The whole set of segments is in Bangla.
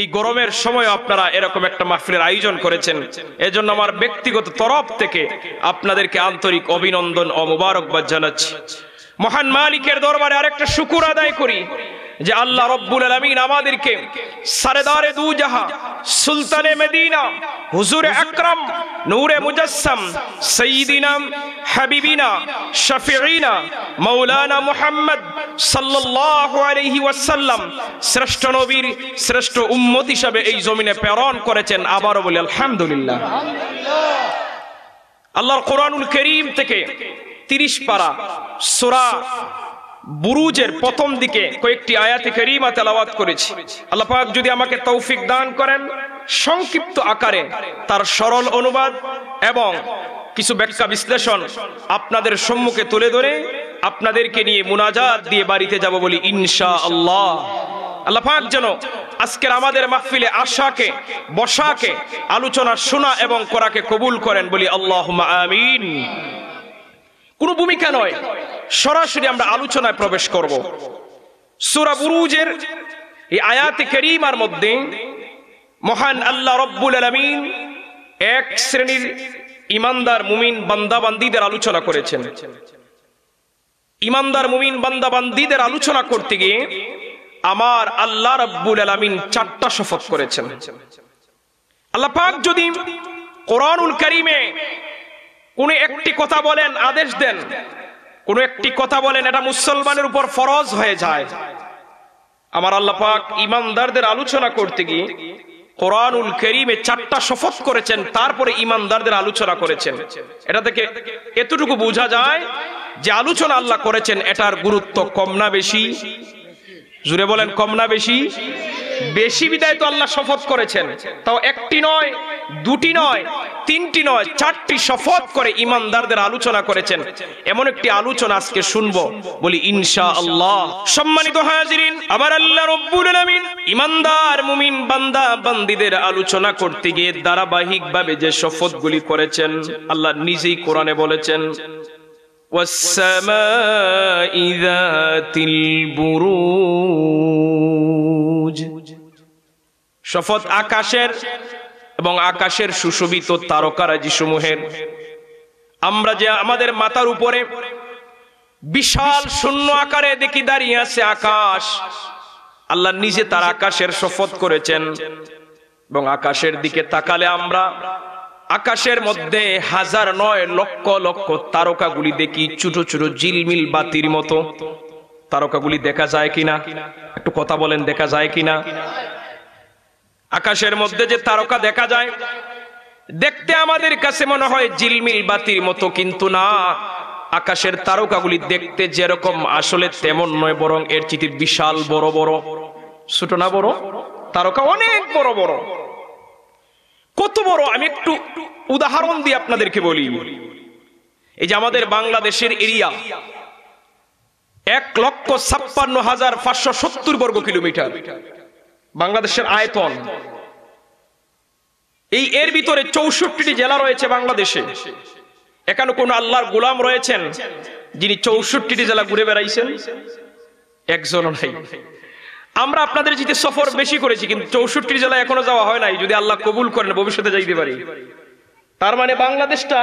এই গরমের সময় আপনারা এরকম একটা মাহফিলের আয়োজন করেছেন। এজন্য আমার ব্যক্তিগত তরফ থেকে আপনাদেরকে আন্তরিক অভিনন্দন ও মোবারকবাদ জানাচ্ছি। মহান মালিকের দরবারে আরেকটা শুকুর আদায় করি। যে আল্লাহ রব্বুল আলমিন আমাদেরকে সারেদারে দু জাহা সুলতানে মদিনা, হুজুরে আকরাম, নূরে মুজাসসাম, সঈদিনা, হাবিবিনা, শফিঈনা মৌলানা মুহাম্মদ সাল্লাল্লাহু ওয়াসাল্লাম শ্রেষ্ঠ নবীর শ্রেষ্ঠ উম্মত হিসাবে এই জমিনে প্রেরণ করেছেন আবারও বলি আলহামদুলিল্লাহ। আল্লাহর কোরআনুল করিম থেকে তিরিশ পারা সোরা বুরুজের প্রথম দিকে কয়েকটি আয়াতে করিমা তেলাওয়াত করেছি। আল্লাহ পাক যদি আমাকে তৌফিক দান করেন, সংক্ষিপ্ত আকারে তার সরল অনুবাদ এবং কিছু ব্যাখ্যা বিশ্লেষণ আপনাদের সম্মুখে তুলে ধরে আপনাদেরকে নিয়ে মুনাজাত দিয়ে বাড়িতে যাব বলি ইনশা আল্লাহ আল্লাহ পাক যেন আজকের আমাদের মাহফিলে আশাকে, বসাকে, আলোচনা শোনা এবং করাকে কবুল করেন বলি আল্লাহ আমিন। কোনো ভূমিকা নয়। সরাসরি আমরা আলোচনায় প্রবেশ করব। সুরা বুরুজের এই আয়াতে করিমার মধ্যে মহান আল্লাহ রব্বুল আলমিন এক শ্রেণির ইমানদার মুমিন বান্দাবান্দিদের আলোচনা করেছেন। ইমানদার মুমিন বান্দাবান্দিদের আলোচনা করতে গিয়ে আমার আল্লাহ রব্বুল আলমিন চারটা শপথ করেছেন। আল্লাহ পাক যদি কোরআনুল করিমে কোন একটি কথা বলেন, আদেশ দেন। কোন একটি কথা বলেন, এটা মুসলমানের উপর ফরজ হয়ে যায়। আমার আল্লাহ পাক ইমানদারদের আলোচনা করতে গিয়ে কোরআনুল করিমে চারটা শপথ করেছেন, তারপরে ইমানদারদের আলোচনা করেছেন। এটা থেকে এতটুকু বোঝা যায় যে আলোচনা আল্লাহ করেছেন, এটার গুরুত্ব কম না বেশি। জুড়ে বলেন, কম না বেশি। বেশি বিদায় তো আল্লাহ শপথ করেছেন। তাও একটি নয়, দুটি নয় তিনটি নয় চারটি শপথ করে ইমানদারদের আলোচনা করেছেন এমন একটি আলোচনা আজকে শুনবো বলি ইনশা আল্লাহ সম্মানিত হাজিরিন আবার আল্লাহ রব্বুল আলামিন ইমানদার মুমিন বান্দা বান্দিদের আলোচনা করতে গিয়ে ধারাবাহিকভাবে যে শপথগুলি করেছেন আল্লাহ নিজেই কোরআনে বলেছেন والسماء ذات البروج শপথ আকাশের এবং আকাশের সুশোভিত তারকারাজি সমূহের আমরা যে আমাদের মাথার উপরে বিশাল শূন্য আকারে দেখি দাঁড়িয়ে আছে আকাশ, আল্লাহ নিজে তার আকাশের শপথ করেছেন এবং আকাশের দিকে তাকালে আমরা আকাশের মধ্যে হাজার নয় লক্ষ লক্ষ তারকাগুলি দেখি, ছোট ছোট জিলমিল বাতির মতো। তারকাগুলি দেখা যায় কিনা? একটু কথা বলেন, দেখা যায় কিনা? আকাশের মধ্যে যে তারকা দেখা যায়, দেখতে আমাদের কাছে মনে হয় জিলমিল বাতির মতো, কিন্তু না। আকাশের তারকাগুলি দেখতে যেরকম, আসলে তেমন নয়, বরং এর চিঠি বিশাল বড় বড়। ছোট না বড়? তারকা অনেক বড় বড়। কত বড়? আমি একটু উদাহরণ দিয়ে আপনাদেরকে বলি। এই যে আমাদের বাংলাদেশের এরিয়া, এক লক্ষ ছাপ্পান্ন হাজার পাঁচশো সত্তর বর্গ কিলোমিটার। বাংলাদেশের আয়তন। এই এর ভিতরে চৌষট্টি জেলা রয়েছে বাংলাদেশে। এখানে কোন আল্লাহর গোলাম রয়েছেন যিনি চৌষট্টি জেলা ঘুরে বেড়াইছেন? একজন আমরা আপনাদের যেতে সফর বেশি করেছি, কিন্তু চৌষট্টি জেলায় এখনও যাওয়া হয় নাই। যদি আল্লাহ কবুল করেন, ভবিষ্যতে যাইতে পারি। তার মানে বাংলাদেশটা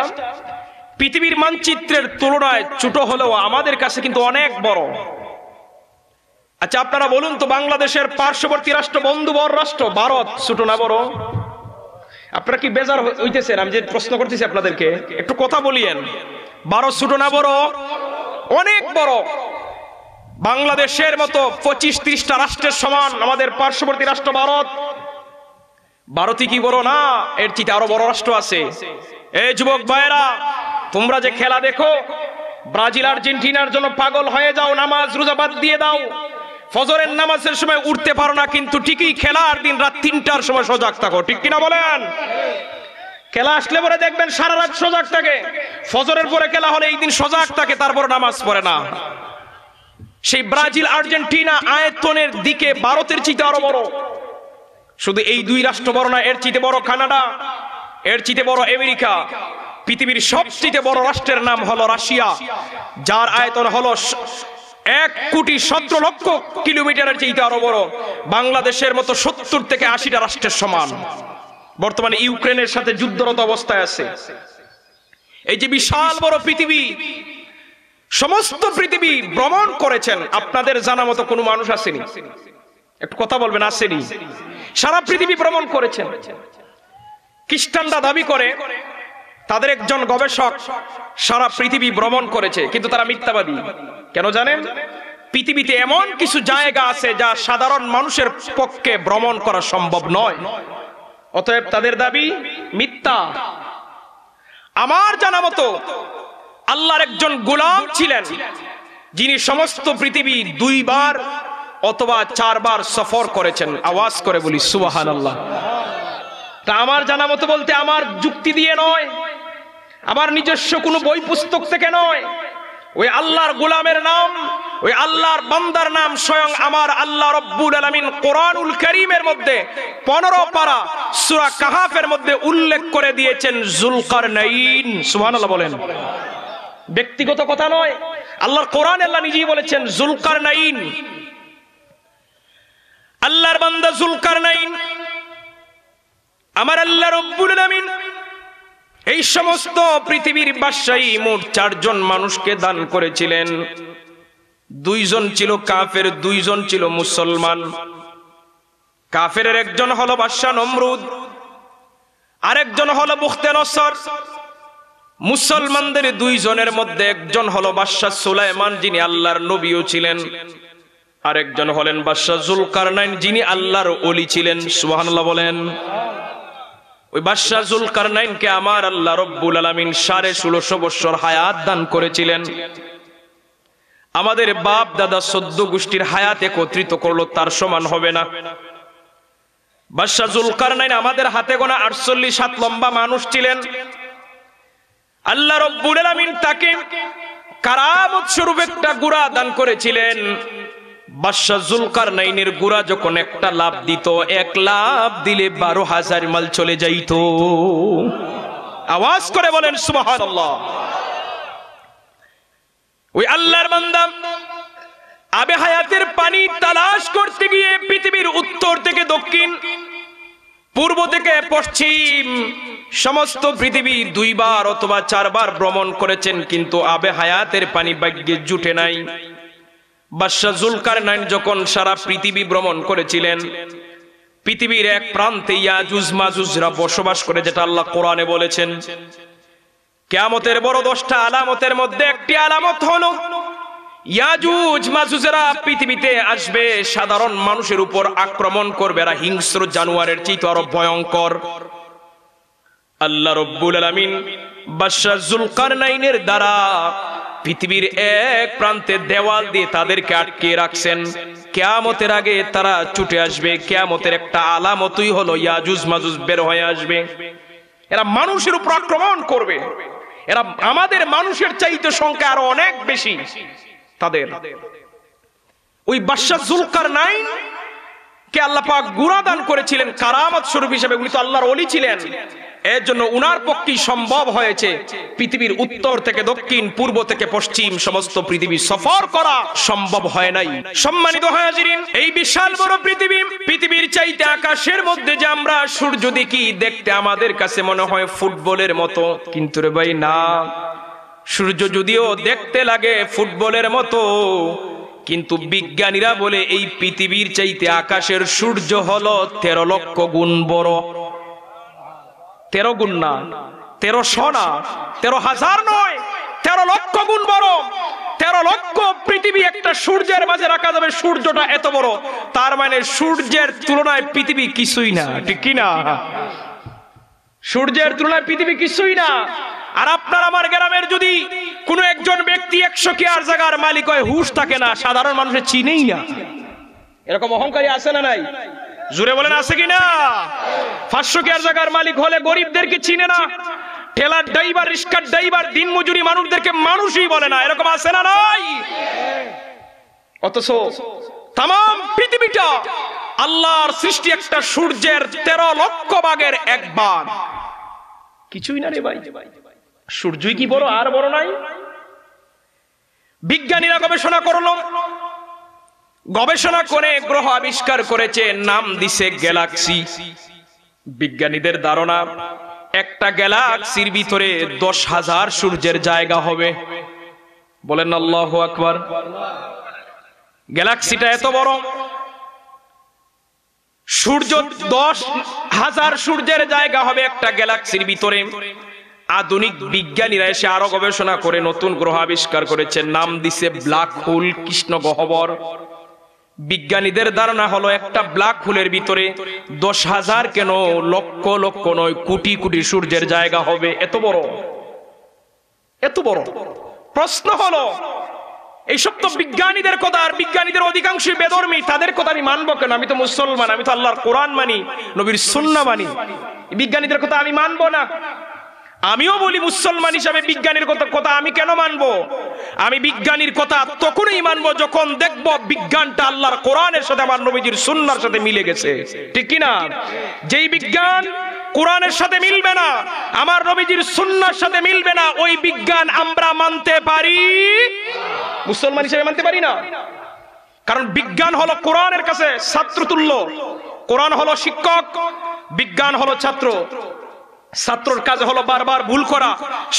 পৃথিবীর মানচিত্রের তুলনায় ছোট হলেও আমাদের কাছে কিন্তু অনেক বড়। আচ্ছা আপনারা বলুন তো, বাংলাদেশের পার্শ্ববর্তী রাষ্ট্র বন্ধু বড় রাষ্ট্র, ভারত, ছোট না বড়? আপনারা কি বেজার হইতেছেন? আমি যে প্রশ্ন করতেছি আপনাদেরকে, একটু কথা বলিয়েন। ভারত, ছোট না বড়? অনেক বড়। বাংলাদেশের মতো পঁচিশ ত্রিশটা রাষ্ট্রের সমান আমাদের পার্শ্ববর্তী রাষ্ট্র ভারত। ভারতই কি বড়? না, এর চিতে আরও বড় রাষ্ট্র আছে। এই যুবক ভাইয়েরা, তোমরা যে খেলা দেখো, ব্রাজিল, আর্জেন্টিনার জন্য পাগল হয়ে যাও, নামাজ, রোজা বাদ দিয়ে দাও। ফজরের নামাজের সময় উঠতে পারো না, কিন্তু ঠিকই খেলার দিন রাত তিনটার সময় সজাগ থাকো, ঠিক কিনা বলেন? খেলা আসলে পরে দেখবেন সারা রাত সজাগ থাকে। ফজরের পরে খেলা হলে এই দিন সজাগ থাকে, তারপর নামাজ পড়ে না। সেই ব্রাজিল আর্জেন্টিনা আয়তনের দিকে ভারতের চিতে আরও বড়। শুধু এই দুই রাষ্ট্র বড় না, এর চিতে বড় কানাডা, এর চিতে বড় আমেরিকা। পৃথিবীর সবচেয়ে বড় রাষ্ট্রের নাম হলো রাশিয়া, যার আয়তন হলো এক কোটি সতেরো লক্ষ কিলোমিটারের চেয়ে আরও বড়। বাংলাদেশের মতো সত্তর থেকে আশিটা রাষ্ট্রের সমান। বর্তমানে ইউক্রেনের সাথে যুদ্ধরত অবস্থায় আছে। এই যে বিশাল বড় পৃথিবী, সমস্ত পৃথিবী ভ্রমণ করেছেন, আপনাদের জানা মতো কোনো মানুষ আসেনি। একটু কথা বলবেন, আসেনি। সারা পৃথিবী ভ্রমণ করেছেন। খ্রিস্টানরা দাবি করে তাদের একজন গবেষক সারা পৃথিবী ভ্রমণ করেছে, কিন্তু তারা মিথ্যাবাদী। কেন জানেন? পৃথিবীতে এমন কিছু জায়গা আছে যা সাধারণ মানুষের পক্ষে ভ্রমণ করা সম্ভব নয়। অতএব তাদের দাবি মিথ্যা। আমার জানা মতো আল্লাহর একজন গোলাম ছিলেন, যিনি সমস্ত পৃথিবী দুইবার অথবা চারবার সফর করেছেন। আওয়াজ করে বলি সুবাহান আল্লাহ তা আমার জানা মতো বলতে আমার যুক্তি দিয়ে নয়। আমার নিজস্ব কোনো বই পুস্তক থেকে নয়। ওই আল্লাহর গোলামের নাম, ওই আল্লাহর বান্দার নাম স্বয়ং আমার আল্লাহ রব্বুল আলামিন কোরআনুল করিমের মধ্যে পনেরো পারা সূরা কাহাফের মধ্যে উল্লেখ করে দিয়েছেন জুলকার নাইন সুবহানাল্লাহ বলেন। ব্যক্তিগত কথা নয়, আল্লাহর কোরআন আল্লাহ নিজেই বলেছেন জুলকার নাইন আল্লাহর বান্দা জুলকার নাইন আমার আল্লাহ রব্বুল আলামিন এই সমস্ত পৃথিবীর বাদশাহী মোট চারজন মানুষকে দান করেছিলেন। দুইজন ছিল কাফের, দুইজন ছিল মুসলমান। কাফের একজন হলো বাদশাহ নমরুদ, আরেকজন হলো মুখতে নসর মুসলমানদের দুইজনের মধ্যে একজন হলো বাদশাহ সুলাইমান, যিনি আল্লাহর নবীও ছিলেন। আরেকজন হলেন বাদশাহ জুলকারনাইন, যিনি আল্লাহর অলি ছিলেন। সুবহানাল্লাহ বলেন। ওই বাদশাহ জুলকারনাইনকে আমার আল্লাহ রব্বুল আলামিন সাড়ে ষোলোশো বৎসর হায়াত দান করেছিলেন। আমাদের বাপ দাদা সদ্য গোষ্ঠীর হায়াত একত্রিত করল তার সমান হবে না। বাদশাহ জুলকারনাইন আমাদের হাতে গোনা আটচল্লিশ হাত লম্বা মানুষ ছিলেন। আল্লাহ রব্বুল আলামিন তাকে কারামত স্বরূপ একটা গুড়া দান করেছিলেন। বাদশাহ জুলকার নাইনের গুড়া যখন একটা লাভ দিত, এক লাভ দিলে বারো হাজার মাল চলে যাইত। আওয়াজ করে বলেন, সুবহানাল্লাহ। ওই আল্লাহর বান্দা আবে হায়াতের পানি তালাশ করতে গিয়ে পৃথিবীর উত্তর থেকে দক্ষিণ, পূর্ব থেকে পশ্চিম, সমস্ত পৃথিবী দুইবার অথবা চারবার ভ্রমণ করেছেন, কিন্তু আবে হায়াতের পানি ভাগ্যে জুটে নাই। বাদশাহ জুলকার নাইন যখন সারা পৃথিবী ভ্রমণ করেছিলেন, পৃথিবীর এক প্রান্তে ইয়াজুজ মাজুজরা বসবাস করে, যেটা আল্লাহ কোরআনে বলেছেন, কেয়ামতের বড় দশটা আলামতের মধ্যে একটি আলামত হলো, ইয়াজুজ মাজুজেরা পৃথিবীতে আসবে, সাধারণ মানুষের উপর আক্রমণ করবে, এরা হিংস্র জানুয়ারের চিত আরও ভয়ঙ্কর। আল্লাহ রব্বুল আলামিন বাদশাহ জুলকারনাইনের দ্বারা পৃথিবীর এক প্রান্তে দেওয়াল দিয়ে তাদেরকে আটকে রাখছেন। কেয়ামতের আগে তারা ছুটে আসবে। কেয়ামতের একটা আলামতই হলো ইয়াজুজ মাজুজ বের হয়ে আসবে। এরা মানুষের উপর আক্রমণ করবে। এরা আমাদের মানুষের চাইতে সংখ্যা আরও অনেক বেশি। তাদের। ওই বাদশাহ জুলকার নাইন কে আল্লাহ পাক গুড়া দান করেছিলেন, কারামত স্বরূপ হিসেবে। উনি তো আল্লাহর অলি ছিলেন। এর জন্য উনার পক্ষেই সম্ভব হয়েছে পৃথিবীর উত্তর থেকে দক্ষিণ, পূর্ব থেকে পশ্চিম সমস্ত পৃথিবী সফর করা সম্ভব হয় নাই। সম্মানিত হাজিরিন, এই বিশাল বড় পৃথিবী, পৃথিবীর চাইতে আকাশের মধ্যে যে আমরা সূর্য দেখি, দেখতে আমাদের কাছে মনে হয় ফুটবলের মতো। কিন্তু রে ভাই, না। সূর্য যদিও দেখতে লাগে ফুটবলের মতো, কিন্তু বিজ্ঞানীরা বলে এই পৃথিবীর চাইতে আকাশের সূর্য হলো তেরো লক্ষ গুণ বড়। তেরো গুণ না তেরোশো না, তেরো হাজার নয়, তেরো লক্ষ গুণ বড়। তেরো লক্ষ পৃথিবী একটা সূর্যের মাঝে রাখা যাবে, সূর্যটা এত বড়। তার মানে সূর্যের তুলনায় পৃথিবী কিছুই না, ঠিক না? সূর্যের তুলনায় পৃথিবী কিছুই না। আর আপনার আমার গ্রামের যদি কোনো একজন ব্যক্তি একশো কেয়ার জায়গার মালিক হয়, হুশ থাকে না, সাধারণ মানুষের চিনেই না। এরকম অহংকারী আছে না নাই? জুড়ে বলেন, আছে কি না পাঁচশো কেয়ার জায়গার মালিক হলে গরিবদেরকে চিনে না। ঠেলার ড্রাইভার রিস্কার ড্রাইভার, দিন মজুরি মানুষদেরকে মানুষই বলে না। এরকম আছে না নাই? অথচ তাম পৃথিবীটা আল্লাহর সৃষ্টি একটা সূর্যের তেরো লক্ষ ভাগের এক ভাগ কিছুই না রে ভাই। সূর্যই কি বড়, আর বড় নাই? বিজ্ঞানীরা গবেষণা করল গবেষণা করে গ্রহ আবিষ্কার করেছে, নাম দিছে গ্যালাক্সি। বিজ্ঞানীদের ধারণা, একটা গ্যালাক্সির ভিতরে দশ হাজার সূর্যের জায়গা হবে। বলেন আল্লাহ আকবার। গ্যালাক্সিটা এত বড়, সূর্য দশ হাজার সূর্যের জায়গা হবে একটা গ্যালাক্সির ভিতরে। আধুনিক বিজ্ঞানীরা এসে আরও গবেষণা করে নতুন গ্রহ আবিষ্কার করেছে, নাম দিছে ব্ল্যাক হোল কৃষ্ণ গহ্বর। বিজ্ঞানীদের ধারণা হলো একটা ব্ল্যাক হোলের ভিতরে দশ হাজার কেন লক্ষ লক্ষ নয়, কোটি কোটি সূর্যের জায়গা হবে। এত বড়। এত বড়। প্রশ্ন হলো, এইসব তো বিজ্ঞানীদের কথা, আর বিজ্ঞানীদের অধিকাংশই বেদর্মী তাদের কথা আমি মানবো কেন? আমি তো মুসলমান, আমি তো আল্লাহর কোরআন মানি, নবীর সুন্না মানি। বিজ্ঞানীদের কথা আমি মানবো না। আমিও বলি মুসলমান হিসাবে বিজ্ঞানীর কথা কথা আমি কেন মানবো? আমি বিজ্ঞানীর কথা তখনই মানবো যখন দেখব বিজ্ঞানটা আল্লাহর কোরআনের সাথে আমার নবীজির সুন্নার সাথে মিলে গেছে। ঠিক কি না যেই বিজ্ঞান কোরআনের সাথে মিলবে না, আমার নবীজির সুন্নার সাথে মিলবে না, ওই বিজ্ঞান আমরা মানতে পারি? মুসলমান হিসেবে মানতে পারি না। কারণ বিজ্ঞান হলো কোরআনের কাছে ছাত্রতুল্য। কোরআন হলো শিক্ষক, বিজ্ঞান হলো ছাত্র। ছাত্রর কাজ হলো বারবার ভুল করা,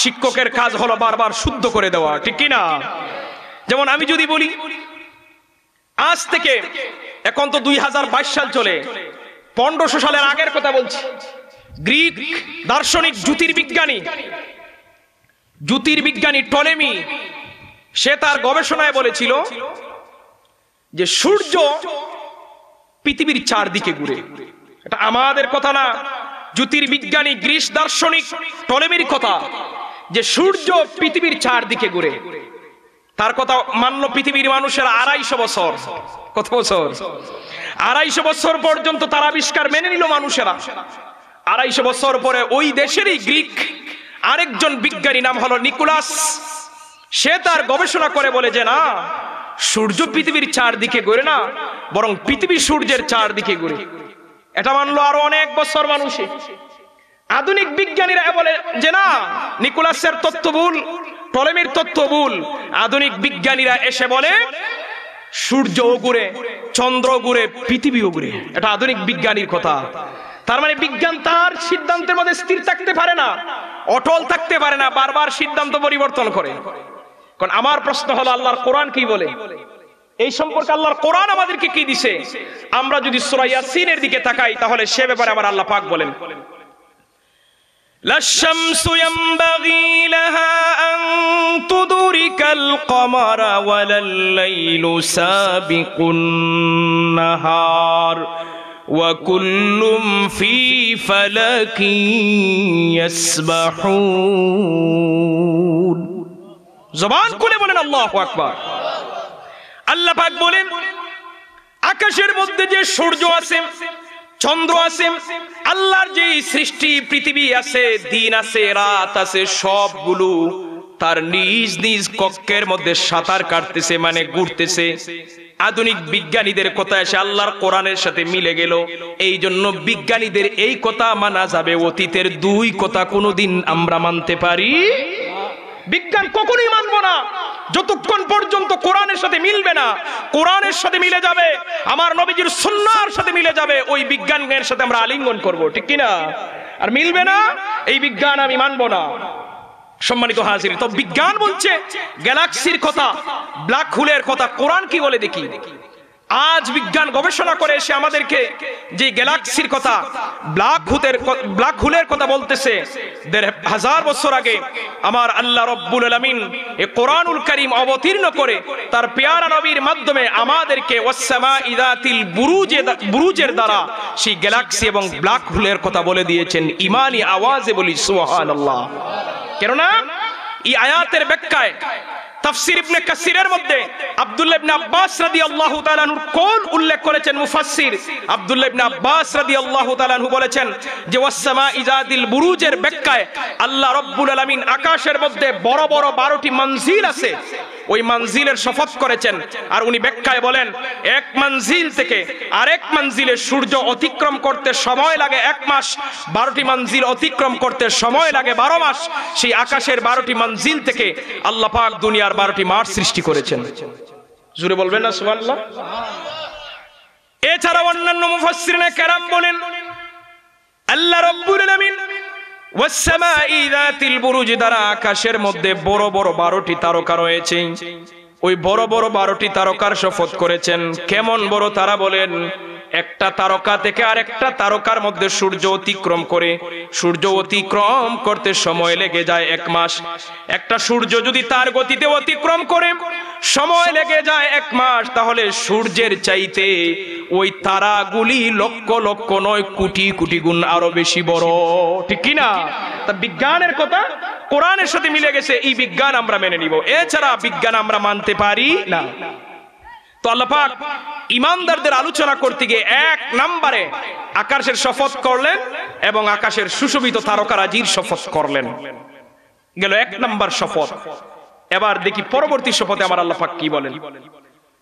শিক্ষকের কাজ হলো বারবার শুদ্ধ করে দেওয়া, ঠিক কি না যেমন আমি যদি বলি, আজ থেকে এখন তো দুই হাজার বাইশ সাল চলে, পনেরোশো সালের আগের কথা বলছি। গ্রিক দার্শনিক জ্যোতির্বিজ্ঞানী জ্যোতির্বিজ্ঞানী টলেমি, সে তার গবেষণায় বলেছিল যে সূর্য পৃথিবীর চারদিকে ঘুরে। এটা আমাদের কথা না। জ্যোতির্বিজ্ঞানী, গ্রীস দার্শনিক টলেমির কথা যে সূর্য পৃথিবীর চারদিকে ঘুরে। তার কথা মানল পৃথিবীর মানুষের আড়াইশো বছর, কত বছর? আড়াইশো বছর পর্যন্ত তার আবিষ্কার মেনে নিল মানুষেরা। আড়াইশো বছর পরে ওই দেশেরই গ্রিক আরেকজন বিজ্ঞানী নাম হলো নিকোলাস। সে তার গবেষণা করে বলে যে, না, সূর্য পৃথিবীর চারদিকে ঘুরে না, বরং পৃথিবী সূর্যের চারদিকে ঘুরে। এটা মানলো আরও অনেক বছর মানুষে। আধুনিক বিজ্ঞানীরা বলে যে না, নিকোলাসের তত্ত্ব ভুল, টলেমির তত্ত্ব ভুল। আধুনিক বিজ্ঞানীরা এসে বলে, সূর্য ঘুরে চন্দ্র ঘুরে পৃথিবীও ঘুরে এটা আধুনিক বিজ্ঞানীর কথা। তার মানে বিজ্ঞান তার সিদ্ধান্তের মধ্যে স্থির থাকতে পারে না, অটল থাকতে পারে না, বারবার সিদ্ধান্ত পরিবর্তন করে। কারণ আমার প্রশ্ন হলো, আল্লাহর কোরআন কি বলে? এই সম্পর্কে আল্লাহর কোরআন আমাদেরকে কি দিছে আমরা যদি সূরা ইয়াসিনের দিকে তাকাই তাহলে সে ব্যাপারে আবার আল্লাহ পাক বলেন لا الشمس ينبغي لها أن تدرك القمر ولا الليل سابق النهار وكل في فلك يسبحون জবান খুলে বলেন আল্লাহু আকবার আল্লাহ পাক বলেন, আকাশের মধ্যে যে সূর্য আছে, চন্দ্র আছে, আল্লাহর যে সৃষ্টি পৃথিবী আছে, দিন আছে, রাত আছে, সবগুলো তার নিজ নিজ কক্ষের মধ্যে সাঁতার কাটতেছে মানে ঘুরতেছে। আধুনিক বিজ্ঞানীদের কথা এসে আল্লাহর কোরআনের সাথে মিলে গেল। এই জন্য বিজ্ঞানীদের এই কথা মানা যাবে, অতীতের দুই কথা কোনোদিন আমরা মানতে পারি। বিজ্ঞান কখনোই মানবো না। যতক্ষণ সাথে মিলবে না, কোরআনের সাথে মিলে যাবে, আমার নবীজির সুন্নার সাথে মিলে যাবে, ওই বিজ্ঞানের সাথে আমরা আলিঙ্গন করব, ঠিক কি না আর মিলবে না? এই বিজ্ঞান আমি মানবো না। সম্মানিত হাজির, তো বিজ্ঞান বলছে গ্যালাক্সির কথা ব্ল্যাক হোলের কথা, কোরআন কি বলে দেখি? আজ বিজ্ঞান গবেষণা করে এসে আমাদেরকে যে গ্যালাক্সির কথা, ব্ল্যাক হুতের ব্ল্যাক হোলের কথা বলতেছে। দেড় হাজার বছর আগে আমার আল্লাহ রব্বুল আলামিন এ কোরআনুল করিম অবতীর্ণ করে তার পেয়ারা নবীর মাধ্যমে আমাদেরকে ওয়াসসামা ইদাতিল বুরুজে বুরুজের দ্বারা সেই গ্যালাক্সি এবং ব্ল্যাক হোলের কথা বলে দিয়েছেন। ইমানি আওয়াজে বলি, সুবহানাল্লাহ। কেননা, এই আয়াতের ব্যাখ্যায় তাফসির ইবনে কাসিরের মধ্যে আব্দুল্লাহ ইবনে আব্বাস রাদিয়াল্লাহু তাআলা আনহুর কোন উল্লেখ করেছেন মুফাসসির? আব্দুল্লাহ ইবনে আব্বাস রাদিয়াল্লাহু তাআলা বলেছেন যে, ওয়াসসামা ইজাদিল বুরুজের ব্যাখ্যায় আল্লাহ রাব্বুল আলামিন আকাশের মধ্যে বড় বড় 12টি মঞ্জিল আছে। ওই মঞ্জিলের শপথ করেছেন আর উনি ব্যাখ্যায় বলেন, এক মঞ্জিল থেকে আরেক মঞ্জিলে সূর্য অতিক্রম করতে সময় লাগে এক মাস, বারোটি মঞ্জিল অতিক্রম করতে সময় লাগে বারো মাস। সেই আকাশের বারোটি মঞ্জিল থেকে আল্লাহ পাক দুনিয়ার দুনিয়ার বারোটি মাঠ সৃষ্টি করেছেন। জুড়ে বলবেন না, সুবহানাল্লাহ। এছাড়া অন্যান্য মুফাসসিরিনে কেরাম বলেন, আল্লাহ রব্বুল আলামিন যাতিল বুরুজ দ্বারা আকাশের মধ্যে বড় বড় বারোটি তারকা রয়েছে। ওই বড় বড় বারোটি তারকার শপথ করেছেন। কেমন বড় তারা বলেন একটা তারকা থেকে আরেকটা তারকার মধ্যে সূর্য অতিক্রম করে। সূর্য অতিক্রম করতে সময় লেগে যায় এক মাস। একটা সূর্য যদি তার গতিতে অতিক্রম করে, সময় লেগে যায় এক মাস, তাহলে সূর্যের চাইতে ওই তারাগুলি লক্ষ লক্ষ নয়, কোটি কোটি গুণ আরও বেশি বড়। ঠিক কি না? তা বিজ্ঞানের কথা কোরআনের সাথে মিলে গেছে, এই বিজ্ঞান আমরা মেনে নিব। এছাড়া বিজ্ঞান আমরা মানতে পারি না। তো আল্লাপাক ইমানদারদের আলোচনা করতে গিয়ে এক নম্বরে আকাশের শপথ করলেন এবং আকাশের সুশোভিত তারকারাজির শপথ করলেন। গেল এক নম্বর শপথ। এবার দেখি পরবর্তী শপথে আমার আল্লাহ পাক কি বলেন?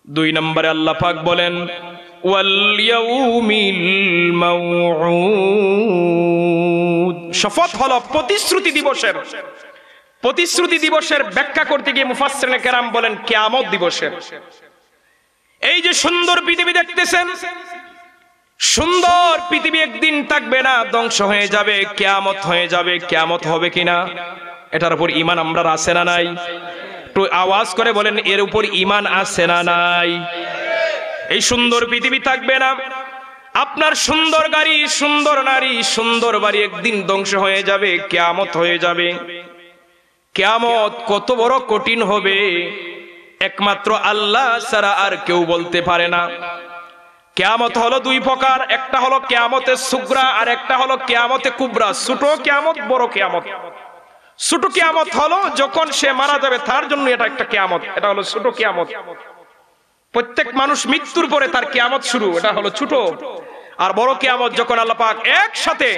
দুই নম্বরে আল্লাহ পাক বলেন শপথ হলো প্রতিশ্রুতি দিবসের। প্রতিশ্রুতি দিবসের ব্যাখ্যা করতে গিয়ে মুফাসসিরিনে কেরাম বলেন, কিয়ামত দিবসের। এই যে সুন্দর পৃথিবী দেখতেছেন, সুন্দর পৃথিবী একদিন থাকবে না, ধ্বংস হয়ে যাবে, কেয়ামত হয়ে যাবে, কেয়ামত হবে কিনা? এটার উপর ইমান আমরা আছে না নাই? একটু আওয়াজ করে বলেন, এর উপর ইমান আছে না নাই? এই সুন্দর পৃথিবী থাকবে না। আপনার সুন্দর গাড়ি, সুন্দর নারী, সুন্দর বাড়ি একদিন ধ্বংস হয়ে যাবে, কেয়ামত হয়ে যাবে। কেয়ামত কত বড় কঠিন হবে। একমাত্র আল্লাহ ছাড়া আর কেউ বলতে পারে না। কেয়ামত হলো দুই প্রকার, একটা হলো কেয়ামতে সুগ্রা আর একটা হলো কেয়ামতে কুবরা। ছোট কেয়ামত, বড় কেয়ামত। ছোট কেয়ামত হলো যখন সে মারা যাবে, তার জন্য এটা একটা কেয়ামত। এটা হলো ছোট কেয়ামত। প্রত্যেক মানুষ মৃত্যুর পরে তার কেয়ামত শুরু, এটা হলো ছোট। আর বড় কেয়ামত যখন আল্লাহ পাক একসাথে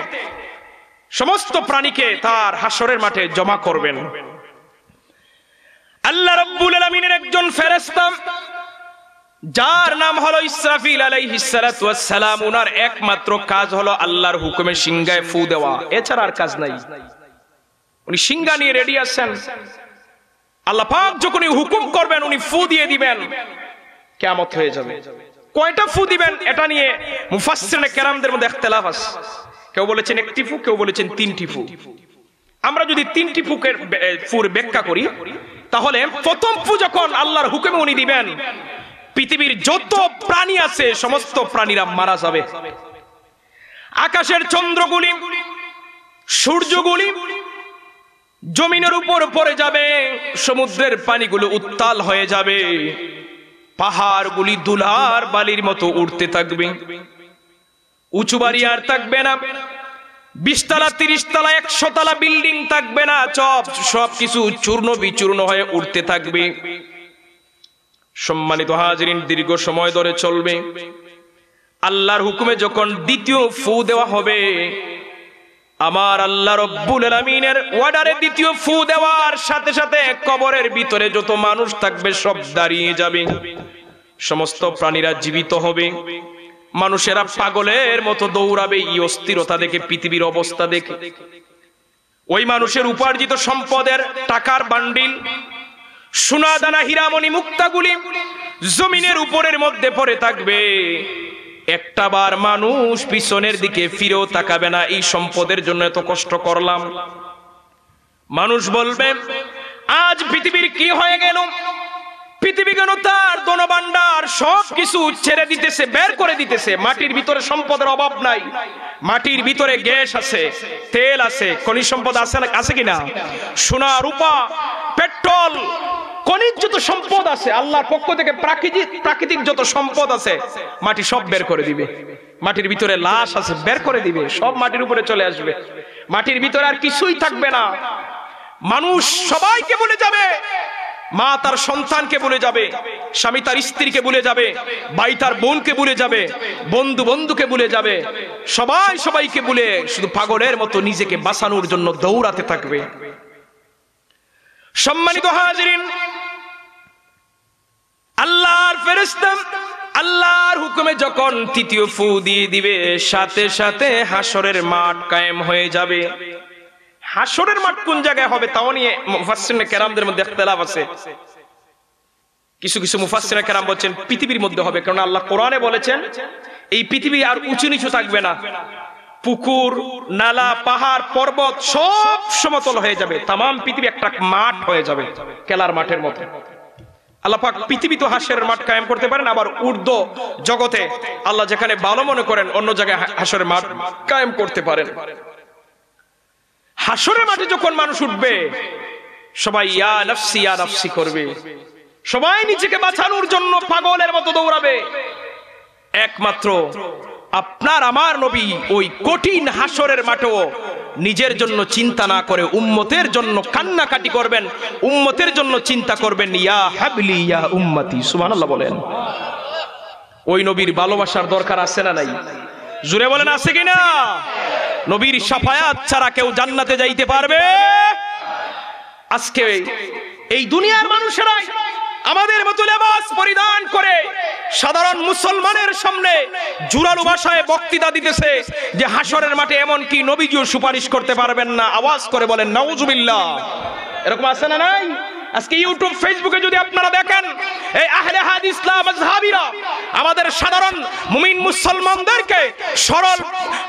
সমস্ত প্রাণীকে তার হাসরের মাঠে জমা করবেন। আল্লাহ রব্বুল আলামিনের একজন ফেরেশতা, যার নাম হলো ইসরাফিল আলাইহিস সালাতু ওয়াস সালাম উনার একমাত্র কাজ হলো আল্লাহর হুকুমে সিংহায় ফু দেওয়া। এছাড়া আর কাজ নাই। উনি সিংহা নিয়ে রেডি আছেন। আল্লাহ পাক যখন হুকুম করবেন, উনি ফু দিয়ে দিবেন। কিয়ামত হয়ে যাবে। কয়টা ফু দিবেন, এটা নিয়ে মুফাসসিরিনে কেরামদের মধ্যে ইখতিলাফ আছে। কেউ বলেছেন একটি ফু, কেউ বলেছেন তিনটি ফু। আমরা যদি তিনটি ফুকের ফুর ব্যাখ্যা করি তাহলে প্রথম যখন আল্লাহর হুকুমে উনি দিবেন, পৃথিবীর যত প্রাণী আছে, সমস্ত প্রাণীরা মারা যাবে। আকাশের চন্দ্রগুলি, সূর্যগুলি জমিনের উপর পড়ে যাবে, সমুদ্রের পানিগুলো উত্তাল হয়ে যাবে, পাহাড়গুলি দুলার বালির মতো উঠতে থাকবে, উঁচু বাড়ি আর থাকবে না। বিশতলা তিরিশ তলা একশো তলা বিল্ডিং থাকবে না চপ সব কিছু চূর্ণ বিচূর্ণ হয়ে উঠতে থাকবে। সম্মানিত হাজিরিন, দীর্ঘ সময় ধরে চলবে। আল্লাহর হুকুমে যখন দ্বিতীয় ফু দেওয়া হবে, আমার আল্লাহ রব্বুল আলামিনের ওয়ার্ডারে দ্বিতীয় ফু দেওয়ার সাথে সাথে কবরের ভিতরে যত মানুষ থাকবে, সব দাঁড়িয়ে যাবে। সমস্ত প্রাণীরা জীবিত হবে। মানুষেরা পাগলের মতো দৌড়াবে, এই অস্থিরতা দেখে পৃথিবীর অবস্থা দেখে। ওই মানুষের উপার্জিত সম্পদের টাকার বান্ডিল সোনা দানা হীরামণি মুক্তাগুলি জমিনের উপরের মধ্যে পড়ে থাকবে। একটা বার মানুষ পিছনের দিকে ফিরেও তাকাবে না, এই সম্পদের জন্য এত কষ্ট করলাম। মানুষ বলবে, আজ পৃথিবীর কি হয়ে গেল? পৃথিবী কেন তার দনবান্ডার, সব কিছু ছেড়ে দিতেছে, বের করে দিতেছে। মাটির ভিতরে সম্পদের অভাব নাই। মাটির ভিতরে গ্যাস আছে, তেল আছে, খনিজ সম্পদ আছে না, আছে কিনা? সোনা, রূপা, পেট্রোল, খনিজ যত সম্পদ আছে, আল্লাহর পক্ষ থেকে প্রাকৃতিক প্রাকৃতিক যত সম্পদ আছে, মাটি সব বের করে দিবে। মাটির ভিতরে লাশ আছে, বের করে দিবে। সব মাটির উপরে চলে আসবে। মাটির ভিতরে আর কিছুই থাকবে না। মানুষ সবাইকে বলে যাবে মা তার সন্তানকে বলে যাবে, স্বামী তার স্ত্রীকে বলে যাবে, ভাই তার বোনকে বলে যাবে, বন্ধু বন্ধুকে বলে যাবে, সবাই সবাইকে বলে শুধু পাগলের মতো নিজেকে বাঁচানোর জন্য দৌড়াতে থাকবে। সম্মানিত হাজিরিন, আল্লাহর ফেরেশতা আল্লাহর হুকুমে যখন তৃতীয় ফু দিয়ে দিবে, সাথে সাথে হাসরের মাঠ কায়েম হয়ে যাবে। হাসরের মাঠ কোন জায়গায় হবে তাও নিয়ে মুফাসসিরিনে কেরামদের মধ্যে ইখতিলাফ আছে। কিছু কিছু মুফাসসিরা কেরাম বলছেন পৃথিবীর মধ্যে হবে কারণ আল্লাহ কোরআনে বলেছেন, এই পৃথিবী আর উঁচু নিচু থাকবে না। পুকুর, নালা, পাহাড়, পর্বত সব সমতল হয়ে যাবে। তামাম পৃথিবী একটা মাঠ হয়ে যাবে খেলার মাঠের মতো। আল্লাহ পাক পৃথিবী তো হাসের মাঠ কায়েম করতে পারেন, আবার উর্দু জগতে আল্লাহ যেখানে ভালো মনে করেন, অন্য জায়গায় হা- হাসরের মাঠ কায়েম করতে পারেন। হাসরের মাঠে যখন মানুষ উঠবে, সবাই ইয়া নফসি ইয়া নফসি করবে। সবাই নিজেকে বাঁচানোর জন্য পাগলের মতো দৌড়াবে। একমাত্র আপনার, আমার নবী ওই কঠিন হাসরের মাঠেও নিজের জন্য চিন্তা না করে উম্মতের জন্য কান্নাকাটি করবেন, উম্মতের জন্য চিন্তা করবেন, ইয়া হাবলি, ইয়া উম্মতি, সুবহানাল্লাহ বলেন। ওই নবীর ভালোবাসার দরকার আছে না নাই? জুড়ে বলেন, আছে কিনা? নবীর সাফায়াত ছাড়া কেউ জান্নাতে যাইতে পারবে? আজকে এই দুনিয়ার মানুষেরাই আমাদের মতো লেবাস পরিধান করে সাধারণ মুসলমানের সামনে জুরালু ভাষায় বক্তৃতা দিতেছে যে হাসরের মাঠে এমন কি নবীজিও সুপারিশ করতে পারবেন না? আওয়াজ করে বলেন, নাউজুবিল্লাহ। এরকম আছে না নাই? আজকে ইউটিউব ফেসবুকে যদি আপনারা দেখেন, এই আহলে হাদিস মাজহাবিরা আমাদের সাধারণ মুমিন মুসলমানদেরকে, সরল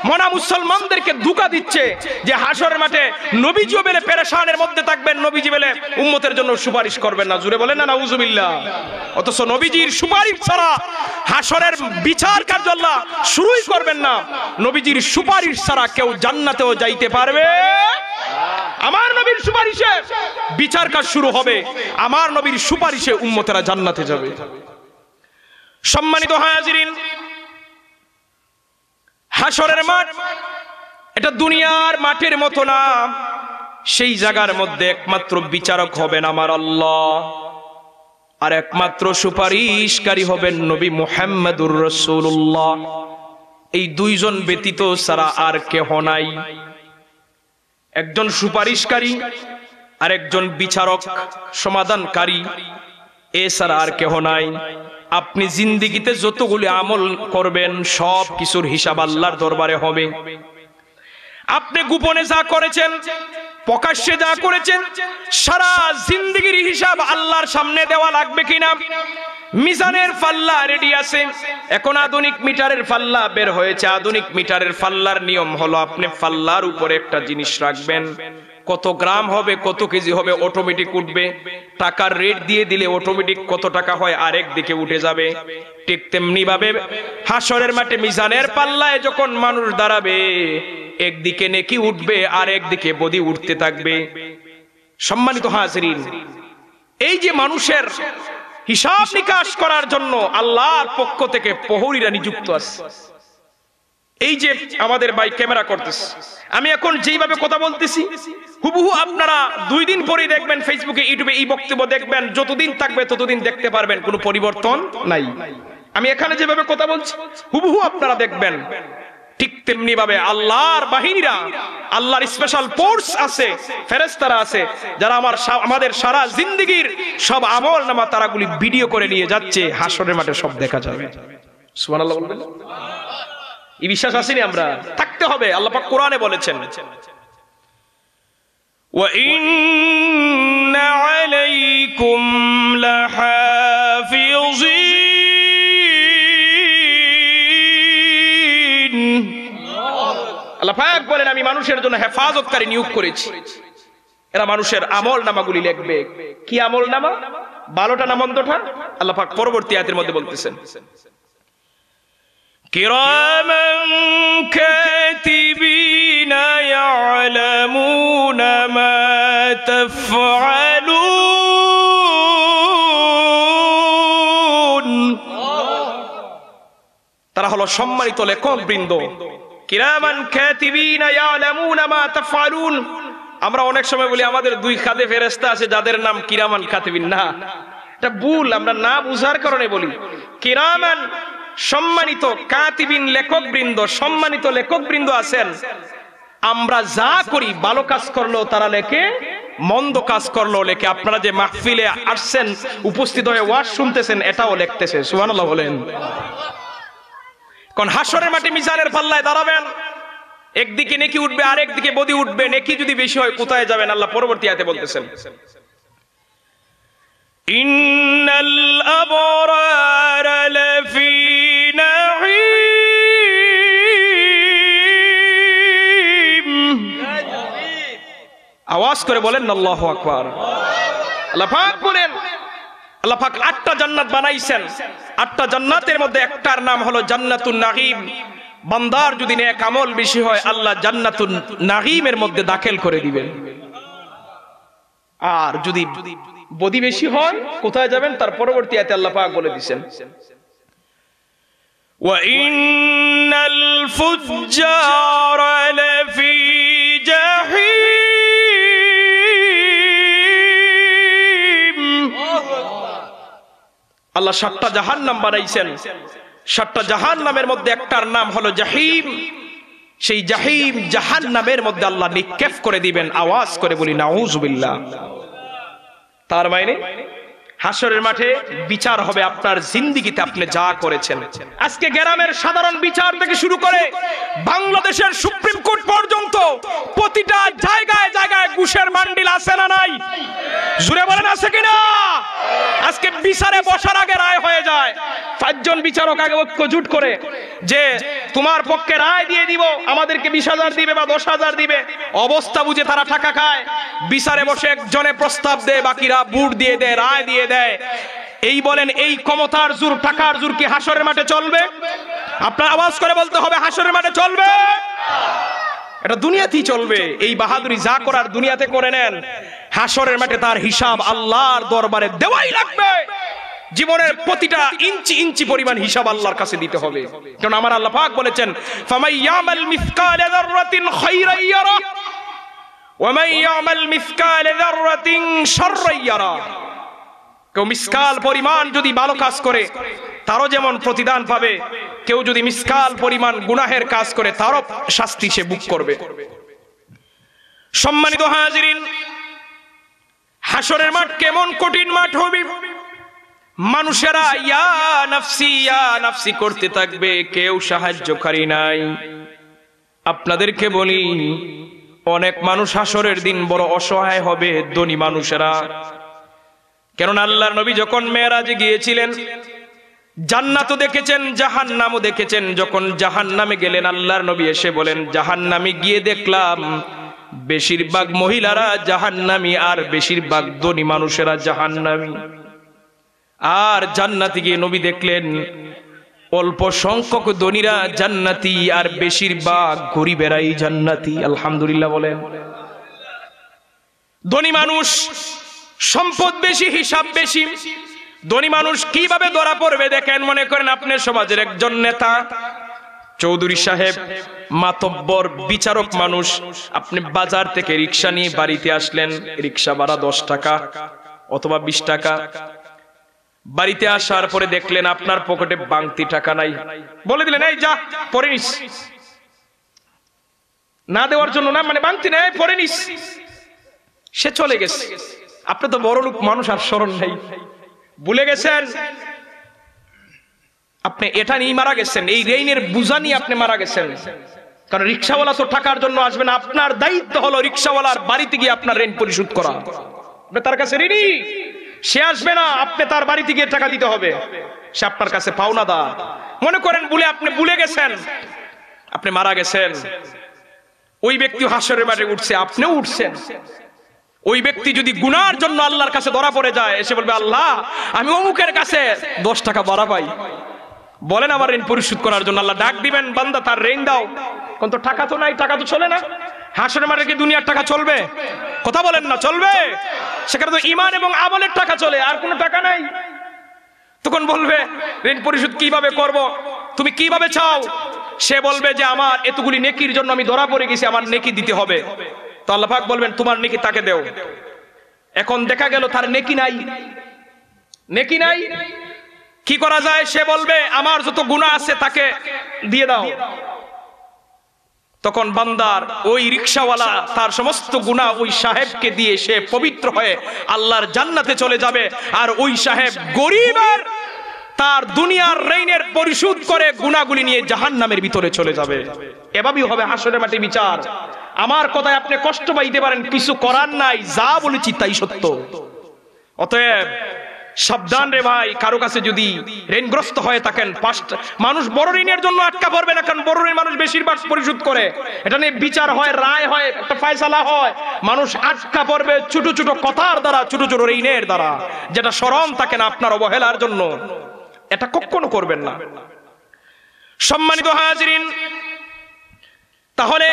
মনা মুসলমানদেরকে ধোঁকা দিচ্ছে যে হাসরের মাঠে নবীজিও বেলে পেরেশানের মধ্যে থাকবেন, নবীজি বেলে উম্মতের জন্য সুপারিশ করবেন না। জুড়ে বলেন না, নাউজুবিল্লাহ। অথচ নবীজির সুপারিশ ছাড়া হাসরের বিচার কার্য আল্লাহ শুরুই করবেন না। নবীজির সুপারিশ ছাড়া কেউ জান্নাতেও যাইতে পারবে? আমার নবীর সুপারিশে বিচার কাজ শুরু হবে। আমার নবীর সুপারিশে উম্মতেরা জান্নাতে যাবে। সম্মানিত হাজিরিন হাসরের মাঠ, এটা দুনিয়ার মাঠের মতো না। সেই জায়গার মধ্যে একমাত্র বিচারক হবেন আমার আল্লাহ। আর একমাত্র সুপারিশকারী হবেন নবী মুহাম্মদুর রসুল্লাহ এই দুইজন ব্যতীত সারা আর কেহ নাই। একজন সুপারিশকারী আর একজন বিচারক সমাধানকারী। এছাড়া আর কেহ নাই। আপনি জিন্দিগিতে যতগুলি আমল করবেন, সব কিছুর হিসাব আল্লাহর দরবারে হবে। আপনি গোপনে যা করেছেন, প্রকাশ্যে যা করেছেন, সারা জিন্দিগির হিসাব আল্লাহর সামনে দেওয়া লাগবে কিনা? মিজানের পাল্লা রেডি আছে। এখন আধুনিক মিটারের পাল্লা বের হয়েছে। আধুনিক মিটারের পাল্লার নিয়ম হলো আপনি পাল্লার উপরে একটা জিনিস রাখবেন। কত গ্রাম হবে, কত কেজি হবে অটোমেটিক উঠবে। টাকার রেট দিয়ে দিলে অটোমেটিক কত টাকা হয়, আরেক দিকে উঠে যাবে। ঠিক তেমনি ভাবে হাসরের মাঠে মিজানের পাল্লায় যখন মানুষ দাঁড়াবে, একদিকে নেকি উঠবে আর একদিকে বদি উঠতে থাকবে। সম্মানিত হাজরিন, এই যে মানুষের হিসাব নিকাশ করার জন্য আল্লাহর পক্ষ থেকে প্রহরীরা নিযুক্ত আছে। এই যে আমাদের ভাই ক্যামেরা করতেছে। আমি এখন যেইভাবে কথা বলতেছি, হুবহু আপনারা দুই দিন পরেই দেখবেন ফেসবুকে ইউটিউবে এই বক্তব্য দেখবেন। যতদিন থাকবে ততদিন দেখতে পারবেন, কোনো পরিবর্তন নাই। আমি এখানে যেভাবে কথা বলছি, হুবহু আপনারা দেখবেন। ঠিক তেমনি ভাবে আল্লাহর বাহিনীরা আল্লাহর স্পেশাল ফোর্স আছে ফেরেস্তারা আছে যারা আমার সা- আমাদের সারা জিন্দগির সব আমল নামা তারাগুলি ভিডিও করে নিয়ে যাচ্ছে হাসরের মাঠে সব দেখা যাবে সুবহানাল্লাহ বলবেন এই বিশ্বাস আসেনি আমরা থাকতে হবে আল্লাহ পাক কোরআনে বলেছেন وَإِنَّ عَلَيْكُمْ لَحَافِظِينَ সাফায়াত বলেন, আমি মানুষের জন্য হেফাজতকারী নিয়োগ করেছি। এরা মানুষের আমল নামাগুলি লিখবে। কি আমল নামা? বারোটা না মন্দটা আল্লাহ পাক পরবর্তী আয়াতের মধ্যে বলতেছেন কিরামান কাতিবিনা ইয়ালামুনা মা তাফআলুন। তারা হলো সম্মানিত লেখক বৃন্দ। কিরামান কাতিবিনা ইয়ালামুনা মা তাফআলুন। আমরা অনেক সময় বলি, আমাদের দুই খাদে ফেরেশতা আছে, যাদের নাম কিরামান কাতিবিন না, এটা ভুল, আমরা না বুঝার কারণে বলি। কিরামান সম্মানিত কাতিবিন লেখক বৃন্দ সম্মানিত লেখক বৃন্দ আছেন। আমরা যা করি, ভালো কাজ করলেও তারা লেখে, মন্দ কাজ করলেও লেখে। আপনারা যে মাহফিলে আসছেন, উপস্থিত হয়ে ওয়াজ শুনতেছেন, এটাও লিখতেছে। সুবহানাল্লাহ বলেন। কোন হাসরের মাটি মিজানের পাল্লায় দাঁড়াবেন? একদিকে নেকি উঠবে আর একদিকে বদি উঠবে। নেকি যদি বেশি হয়, কোথায় যাবেন? আল্লাহ পরবর্তী আয়াতে বলতেছেন। ইন্নাল আবরার লাফি আওয়াজ করে বলেন, আল্লাহু আকবার। আল্লাহ পাক বলেন আল্লাহ পাক আটটা জান্নাত বানাইছেন আটটা জান্নাতের মধ্যে একটার নাম হলো জান্নাতুন নাগিম বান্দার যদি নেক আমল বেশি হয় আল্লাহ জান্নাতুন নাগিমের মধ্যে দাখিল করে দিবেন আর যদি বদি বেশি হয় কোথায় যাবেন তার পরবর্তী আয়াতে আল্লাহ পাক বলে দিবেন وإن الفجار আল্লাহ সাতটা জাহান নাম বানাইছেন। সাতটা জাহান নামের মধ্যে একটার নাম হলো জাহিম। সেই জাহিম জাহান নামের মধ্যে আল্লাহ নিক্ষেপ করে দিবেন, আওয়াজ করে বলি, নাউজুবিল্লাহ। তার মানে? হাসরের মাঠে বিচার হবে আপনার জিন্দিগিতে আপনি যা করেছেন। আজকে গ্রামের সাধারণ বিচার থেকে শুরু করে বাংলাদেশের সুপ্রিম কোর্ট পর্যন্ত প্রতিটা জায়গায় জায়গায় ঘুষের মান্ডিল আছে না নাই? জুড়ে বলেন, আছে কিনা? আজকে বিচারে বসার আগে রায় হয়ে যায়। পাঁচজন বিচারক আগে ঐক্য জুট করে যে তোমার পক্ষে রায় দিয়ে দিব, আমাদেরকে বিশ হাজার দিবে বা দশ হাজার দিবে। অবস্থা বুঝে তারা টাকা খায়। বিচারে বসে একজনে প্রস্তাব দেয়, বাকিরা বুট দিয়ে দেয়, রায় দিয়ে দেয়। এই বলেন, এই ক্ষমতার জোর, টাকার জোর কি হাসরের মাঠে চলবে? আপনার আওয়াজ করে বলতে হবে, হাসরের মাঠে চলবে। এটা দুনিয়াতেই চলবে। এই বাহাদুরি যা করার দুনিয়াতে করে নেন, হাসরের মাঠে তার হিসাব আল্লাহর দরবারে দেওয়াই লাগবে। জীবনের প্রতিটা ইঞ্চি ইঞ্চি পরিমাণ হিসাব আল্লাহর কাছে দিতে হবে। কারণ আমার আল্লাহ পাক বলেছেন ফামাইয়ামাল মিসকালা যাররাতিন খাইরান ইয়ারা, ওয়া মাইয়ামাল মিসকালা যাররাতিন শাররান ইয়ারা। কেউ মিসকাল পরিমাণ যদি ভালো কাজ করে, তারও যেমন প্রতিদান পাবে, কেউ যদি মিসকাল পরিমাণ গুনাহের কাজ করে, তারও শাস্তি সে বুক করবে। সম্মানিত হাজিরিন হাসরের মাঠ কেমন কঠিন মাঠ হবে? মানুষেরা ইয়া নাফসি ইয়া নাফসি করতে থাকবে, কেউ সাহায্যকারী নাই। আপনাদেরকে বলি, অনেক মানুষ হাসরের দিন বড় অসহায় হবে, ধনী মানুষেরা। কেননা আল্লাহর নবী যখন মেয়েরাজে গিয়েছিলেন, জান্নাতও দেখেছেন জাহান নামও দেখেছেন। যখন জাহান নামে গেলেন, আল্লাহর নবী এসে বলেন জাহান নামে গিয়ে দেখলাম, বেশিরভাগ মহিলারা জাহান্নামি আর বেশিরভাগ ধনী মানুষেরা জাহান্নামি। আর জান্নাতি গিয়ে নবী দেখলেন, অল্প সংখ্যক ধনীরা জান্নাতি আর বেশিরভাগ গরিবেরাই জান্নাতি। আলহামদুলিল্লাহ বলেন। ধনী মানুষ সম্পদ বেশি, হিসাব বেশি। ধনী মানুষ কীভাবে ধরা পড়বে দেখেন, মনে করেন আপনার সমাজের একজন নেতা, চৌধুরী সাহেব, মাতব্বর বিচারক মানুষ। আপনি বাজার থেকে রিক্সা নিয়ে বাড়িতে আসলেন, রিক্সা ভাড়া দশ টাকা অথবা বিশ টাকা। বাড়িতে আসার পরে দেখলেন আপনার পকেটে বাংতি টাকা নাই। বলে দিলেন, এই যা, পরে নিস। না দেওয়ার জন্য না মানে বাংতি নেই, পরে নিস। সে চলে গেছে। আপনি তো বড় লোক, মানুষ আর স্মরণ নেই। ভুলে গেছেন? আপনি এটা নিয়ে মারা গেছেন। এই রেইনের বুঝা নিয়ে আপনি মারা গেছেন। কারণ রিক্সাওয়ালা তো টাকার জন্য আসবে না। আপনার দায়িত্ব হলো রিক্সাওয়ালার বাড়িতে গিয়ে আপনার ঋণ পরিশোধ করা। আপনি তার কাছে ঋণী। সে আসবে না, আপনি তার বাড়িতে গিয়ে টাকা দিতে হবে। সে আপনার কাছে পাওনা দা মনে করেন বলে আপনি ভুলে গেছেন। আপনি মারা গেছেন। ওই ব্যক্তি হাসরের মাঠে উঠছে, আপনিও উঠছেন। ওই ব্যক্তি যদি গুনার জন্য আল্লাহর কাছে ধরা পড়ে যায় এসে বলবে, আল্লাহ, আমি অমুকের কাছে দশ টাকা বাড়া পাই। বলেন, আমার ঋণ পরিশোধ করার জন্য আল্লাহ ডাক দিবেন, বান্দা, তার ঋণ দাও। কোন তো টাকা তো নাই, টাকা তো চলে না। হাসরের মাঠে কি দুনিয়ার টাকা চলবে? কথা বলেন না, চলবে। সেখানে তো ইমান এবং আমলের টাকা চলে, আর কোনো টাকা নাই। তখন বলবে, ঋণ পরিশোধ কীভাবে করব? তুমি কীভাবে চাও? সে বলবে যে, আমার এতগুলি নেকির জন্য আমি ধরা পড়ে গেছি, আমার নেকি দিতে হবে। তো আল্লাহ পাক বলবেন, তোমার নেকি তাকে দেও। এখন দেখা গেল তার নেকি নাই। নেকি নাই? কি করা যায়? সে বলবে, আমার যত গুণা আছে তাকে দিয়ে দাও। তখন বান্দার ওই রিক্সাওয়ালা তার সমস্ত গুণা ওই সাহেবকে দিয়ে সে পবিত্র হয়ে আল্লাহর জান্নাতে চলে যাবে। আর ওই সাহেব গরিবের তার দুনিয়ার রেইনের পরিশোধ করে গুণাগুলি নিয়ে জাহান নামের ভিতরে চলে যাবে। এভাবেই হবে হাসরের মাটি বিচার। আমার কথায় আপনি কষ্ট পাইতে পারেন, কিছু করার নাই, যা বলেছি তাই সত্য। অতএব, সাবধান রে ভাই, কারও কাছে যদি ঋণগ্রস্ত হয়ে থাকেন, পাঁচটা, মানুষ বড় ঋণের জন্য আটকা পড়বে না, কারণ বড় ঋণ মানুষ বেশিরভাগ পরিশোধ করে। এটা নিয়ে বিচার হয়, রায় হয়, একটা ফয়সালা হয়। মানুষ আটকা পড়বে ছোট ছোট কথার দ্বারা, ছোট ছোট ঋণের দ্বারা, যেটা স্মরণ থাকে না আপনার অবহেলার জন্য। এটা কখনো করবেন না। সম্মানিত হাজরিন, তাহলে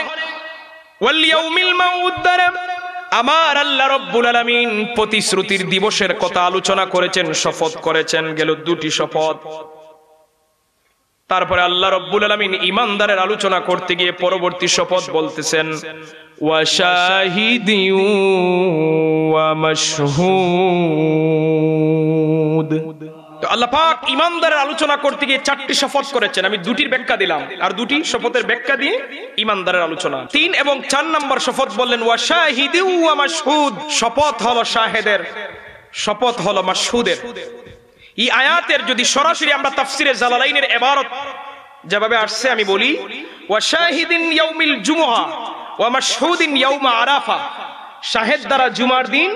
আমার আল্লাহ রব্বুল আলামিন প্রতিশ্রুতির দিবসের কথা আলোচনা করেছেন, শপথ করেছেন, গেল দুটি শপথ। তারপরে আল্লাহ রব্বুল আলামিন ইমানদারের আলোচনা করতে গিয়ে পরবর্তী শপথ বলতেছেন ওয়াশাহিদি ওয়া মাশহুদ। তো আল্লাহ পাক ইমানদারের আলোচনা করতে গিয়ে চারটি শপথ করেছেন। আমি দুটির ব্যাখ্যা দিলাম। আর দুটি শপথের ব্যাখ্যা দিয়ে ইমানদারের আলোচনা। তিন এবং চার নম্বর শপথ বললেন, ওয়া শাহিদি ওয়া মাশহুদ। শপথ হলো শাহেদের। শপথ হলো মাশহুদের। এই আয়াতের যদি সরাসরি আমরা তাফসিরে জালালাইনের ইবারত যেভাবে আসছে, আমি বলি, ওয়া শাহিদিন ইয়াউমিল জুমআ ওয়া মাশহুদিন ইয়াউমা আরাফা। শাহেদ দ্বারা জুমার দিন,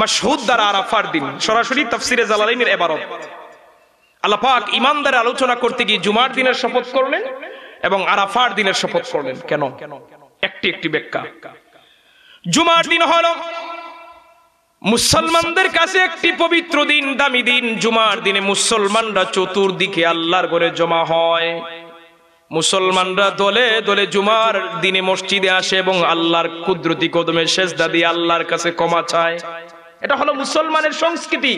মাশহুদ দ্বারা আরাফার দিন। সরাসরি তাফসিরে জালালাইনের ইবারত আল্লাহ পাক ইমানদারের আলোচনা করতে গিয়ে জুমার দিনের শপথ করলেন এবং আরাফার দিনের শপথ করলেন। কেন? একটি একটি ব্যাখ্যা। জুমার দিন হলো মুসলমানদের কাছে একটি পবিত্র দিন, দামি দিন। জুমার দিনে মুসলমানরা চতুর্দিকে আল্লাহর ঘরে জমা হয়। মুসলমানরা দলে দলে জুমার দিনে মসজিদে আসে এবং আল্লাহর কুদরতি কদমে শেষদা দিয়ে আল্লাহর কাছে ক্ষমা চায়। এটা হলো মুসলমানের সংস্কৃতি,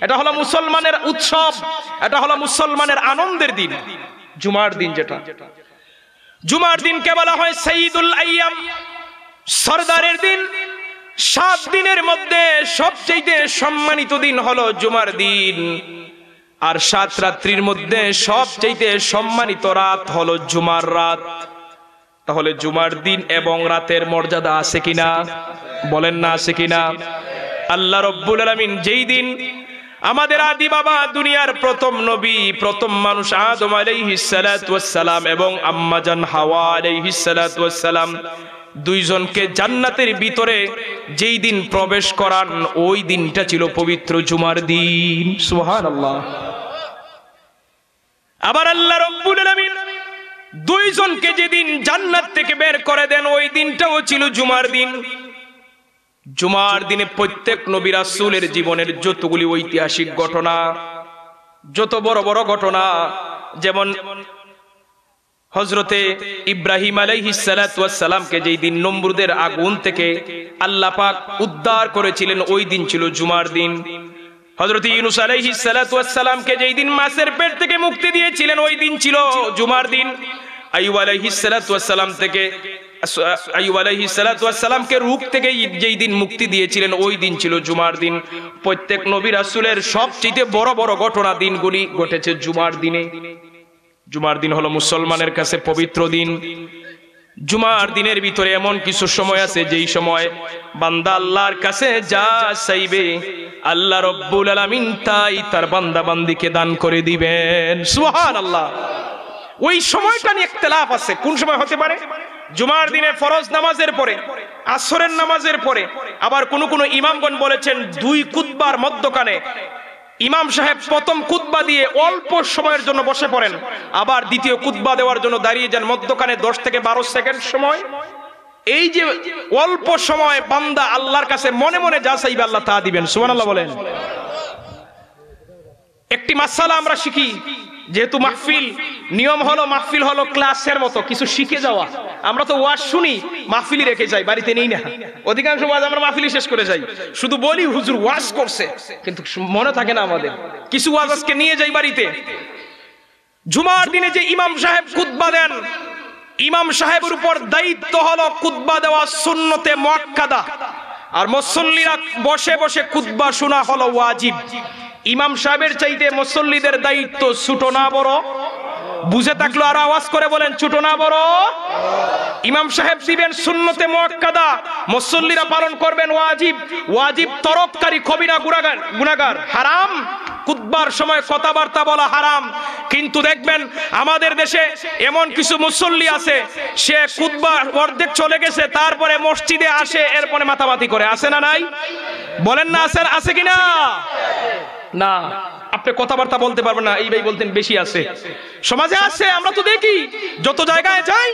এটা হলো মুসলমানের উৎসব, এটা হলো মুসলমানের আনন্দের দিন। জুমার দিন যেটা। জুমার দিনকে বলা হয় সঈদুল আইয়াম। সরদারের দিন, সাত দিনের মধ্যে সবচেয়ে সম্মানিত দিন হলো জুমার দিন। আর সাত রাত্রির মধ্যে সবচেয়ে সম্মানিত রাত হলো জুমার রাত। তাহলে জুমার দিন এবং রাতের মর্যাদা আছে কিনা? বলেন না আছে কিনা? আল্লাহ রব্বুল আলামিন যেই দিন আমাদের আদি বাবা দুনিয়ার প্রথম নবী প্রথম মানুষ আদম সালাম এবং আম্মা জান হাওয়া সালাম দুইজনকে জান্নাতের ভিতরে যেই দিন প্রবেশ করান ওই দিনটা ছিল পবিত্র জুমার দিন। সুবহানাল্লাহ। আবার আল্লাহ রব্বুল আলামিন দুইজনকে যেদিন জান্নাত থেকে বের করে দেন ওই দিনটাও ছিল জুমার দিন। জুমার দিনে প্রত্যেক নবী রাসূলের জীবনের যতগুলি ঐতিহাসিক ঘটনা, যত বড় বড় ঘটনা, যেমন হজরতে ইব্রাহিম আলাইহিসালামকে যেই দিন নমরুদের আগুন থেকে আল্লাহ পাক উদ্ধার করেছিলেন, ওই দিন ছিল জুমার দিন। হজরত ইউনুস আলাইহিসালামকে যেই দিন মাছের পেট থেকে মুক্তি দিয়েছিলেন, ওই দিন ছিল জুমার দিন। আইয়ুব আলাইহিসালাম থেকে আইয়ুব আলাইহিসালামকে রূপ থেকে যেই দিন মুক্তি দিয়েছিলেন, ওই দিন ছিল জুমার দিন। প্রত্যেক নবী রাসূলের সবচেয়ে বড় বড় ঘটনা দিনগুলি ঘটেছে জুমার দিনে। জুমার দিন হলো মুসলমানের কাছে পবিত্র দিন। জুমার দিনের ভিতরে এমন কিছু সময় আছে, যেই সময় বান্দা আল্লাহর কাছে যা চাইবে, আল্লাহ রব্বুল আলামিন তাই তার বান্দা বান্দিকে দান করে দিবেন। সুবহানাল্লাহ। ওই সময়টা নিয়ে ইখতিলাফ আছে। কোন সময় হতে পারে? জুমার দিনে ফরজ নামাজের পরে, আসরের নামাজের পরে, আবার কোন কোন ইমামগণ বলেছেন দুই কুতবার মধ্যখানে। ইমাম সাহেব প্রথম কুতবা দিয়ে অল্প সময়ের জন্য বসে পড়েন, আবার দ্বিতীয় কুতবা দেওয়ার জন্য দাঁড়িয়ে যান মধ্যখানে দশ থেকে বারো সেকেন্ড সময়। এই যে অল্প সময় বান্দা আল্লাহর কাছে মনে মনে যা চাইবে আল্লাহ তা দিবেন, সুবহানাল্লাহ বলেন। একটি মাসালা আমরা শিখি, যেহেতু মাহফিল, নিয়ম হলো মাহফিল হলো ক্লাসের মতো, কিছু শিখে যাওয়া। আমরা তো ওয়াজ শুনি মাহফিলি রেখে যাই, বাড়িতে নেই না। অধিকাংশ ওয়াজ আমরা মাহফিলি শেষ করে যাই। শুধু বলি হুজুর ওয়াজ করছে, কিন্তু মনে থাকে না আমাদের। কিছু ওয়াজ আজকে নিয়ে যাই বাড়িতে। জুমার দিনে যে ইমাম সাহেব খুতবা দেন, ইমাম সাহেবের উপর দায়িত্ব হলো কুতবা দেওয়া সুন্নতে মুআক্কাদা। আর মুসল্লিরা বসে বসে কুতবা শোনা হলো ওয়াজিব। ইমাম সাহেবের চাইতে মুসল্লিদের দায়িত্ব ছোট না বড়? বুঝে থাকল আর আওয়াজ করে বলেন, ছোট না বড়? ইমাম সাহেব দিবেন সুন্নতে মুআক্কাদা মুসল্লিরা পালন করবেন ওয়াজিব। ওয়াজিব তরককারী কবিরা গুনাগার গুনাহগার হারাম? কুতবার সময় কথাবার্তা বলা হারাম। কিন্তু দেখবেন আমাদের দেশে এমন কিছু মুসল্লি আছে, সে কুতবা অর্ধেক চলে গেছে, তারপরে মসজিদে আসে, এরপরে মাথামাতি করে। আসে না নাই? বলেন না, আছে আছে কিনা? না, আপনি কথাবার্তা বলতে পারবেন না, এই ভাই বলতেন বেশি আছে। সমাজে আছে, আমরা তো দেখি, যত জায়গায় যাই,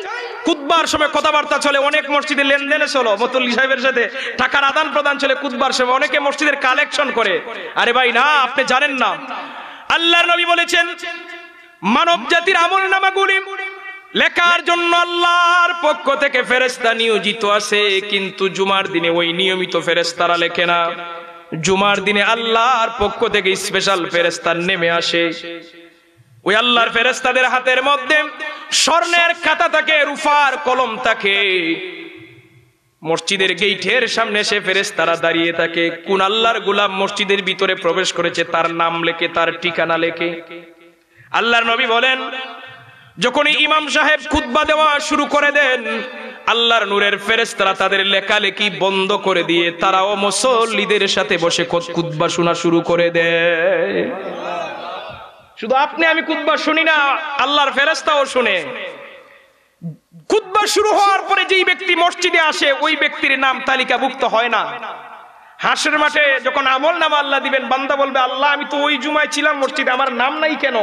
কুতবার সময় কথাবার্তা চলে, অনেক মসজিদে লেনদেনে চলো মতুল্লি সাহেবের সাথে, টাকার আদান প্রদান চলে কুতবার সময়, অনেকে মসজিদের কালেকশন করে। আরে ভাই না, আপনি জানেন না। আল্লাহর নবী বলেছেন, মানব জাতির আমল নামাগুলি লেখার জন্য আল্লাহর পক্ষ থেকে ফেরেস্তা নিয়োজিত আছে, কিন্তু জুমার দিনে ওই নিয়মিত ফেরেস্তারা লেখে না। জুমার দিনে আল্লাহর পক্ষ থেকে স্পেশাল ফেরেস্তা নেমে আসে। ওই আল্লাহর ফেরেস্তাদের হাতের মধ্যে স্বর্ণের খাতা থাকে, রুফার কলম থাকে। মসজিদের গেইটের সামনে সে ফেরেস্তারা দাঁড়িয়ে থাকে। কোন আল্লাহর গুলাম মসজিদের ভিতরে প্রবেশ করেছে, তার নাম লেখে, তার ঠিকানা লেখে। আল্লাহর নবী বলেন, যখনই ইমাম সাহেব খুতবা দেওয়া শুরু করে দেন আল্লাহর নূরের ফেরেশতারা তাদের লেখালেখি বন্ধ করে দিয়ে তারাও মুসল্লিদের সাথে বসে খুতবা শোনা শুরু করে দেয়। শুধু আপনি, আমি খুতবা শুনি না, আল্লাহর ফেরেশতাও শুনে। খুতবা শুরু হওয়ার পরে যেই ব্যক্তি মসজিদে আসে, ওই ব্যক্তির নাম তালিকাভুক্ত হয় না। হাসের মাঠে যখন আমল নাম আল্লাহ দিবেন, বান্দা বলবে, আল্লাহ, আমি তো ওই জুমায় ছিলাম মসজিদে, আমার নাম নাই কেন?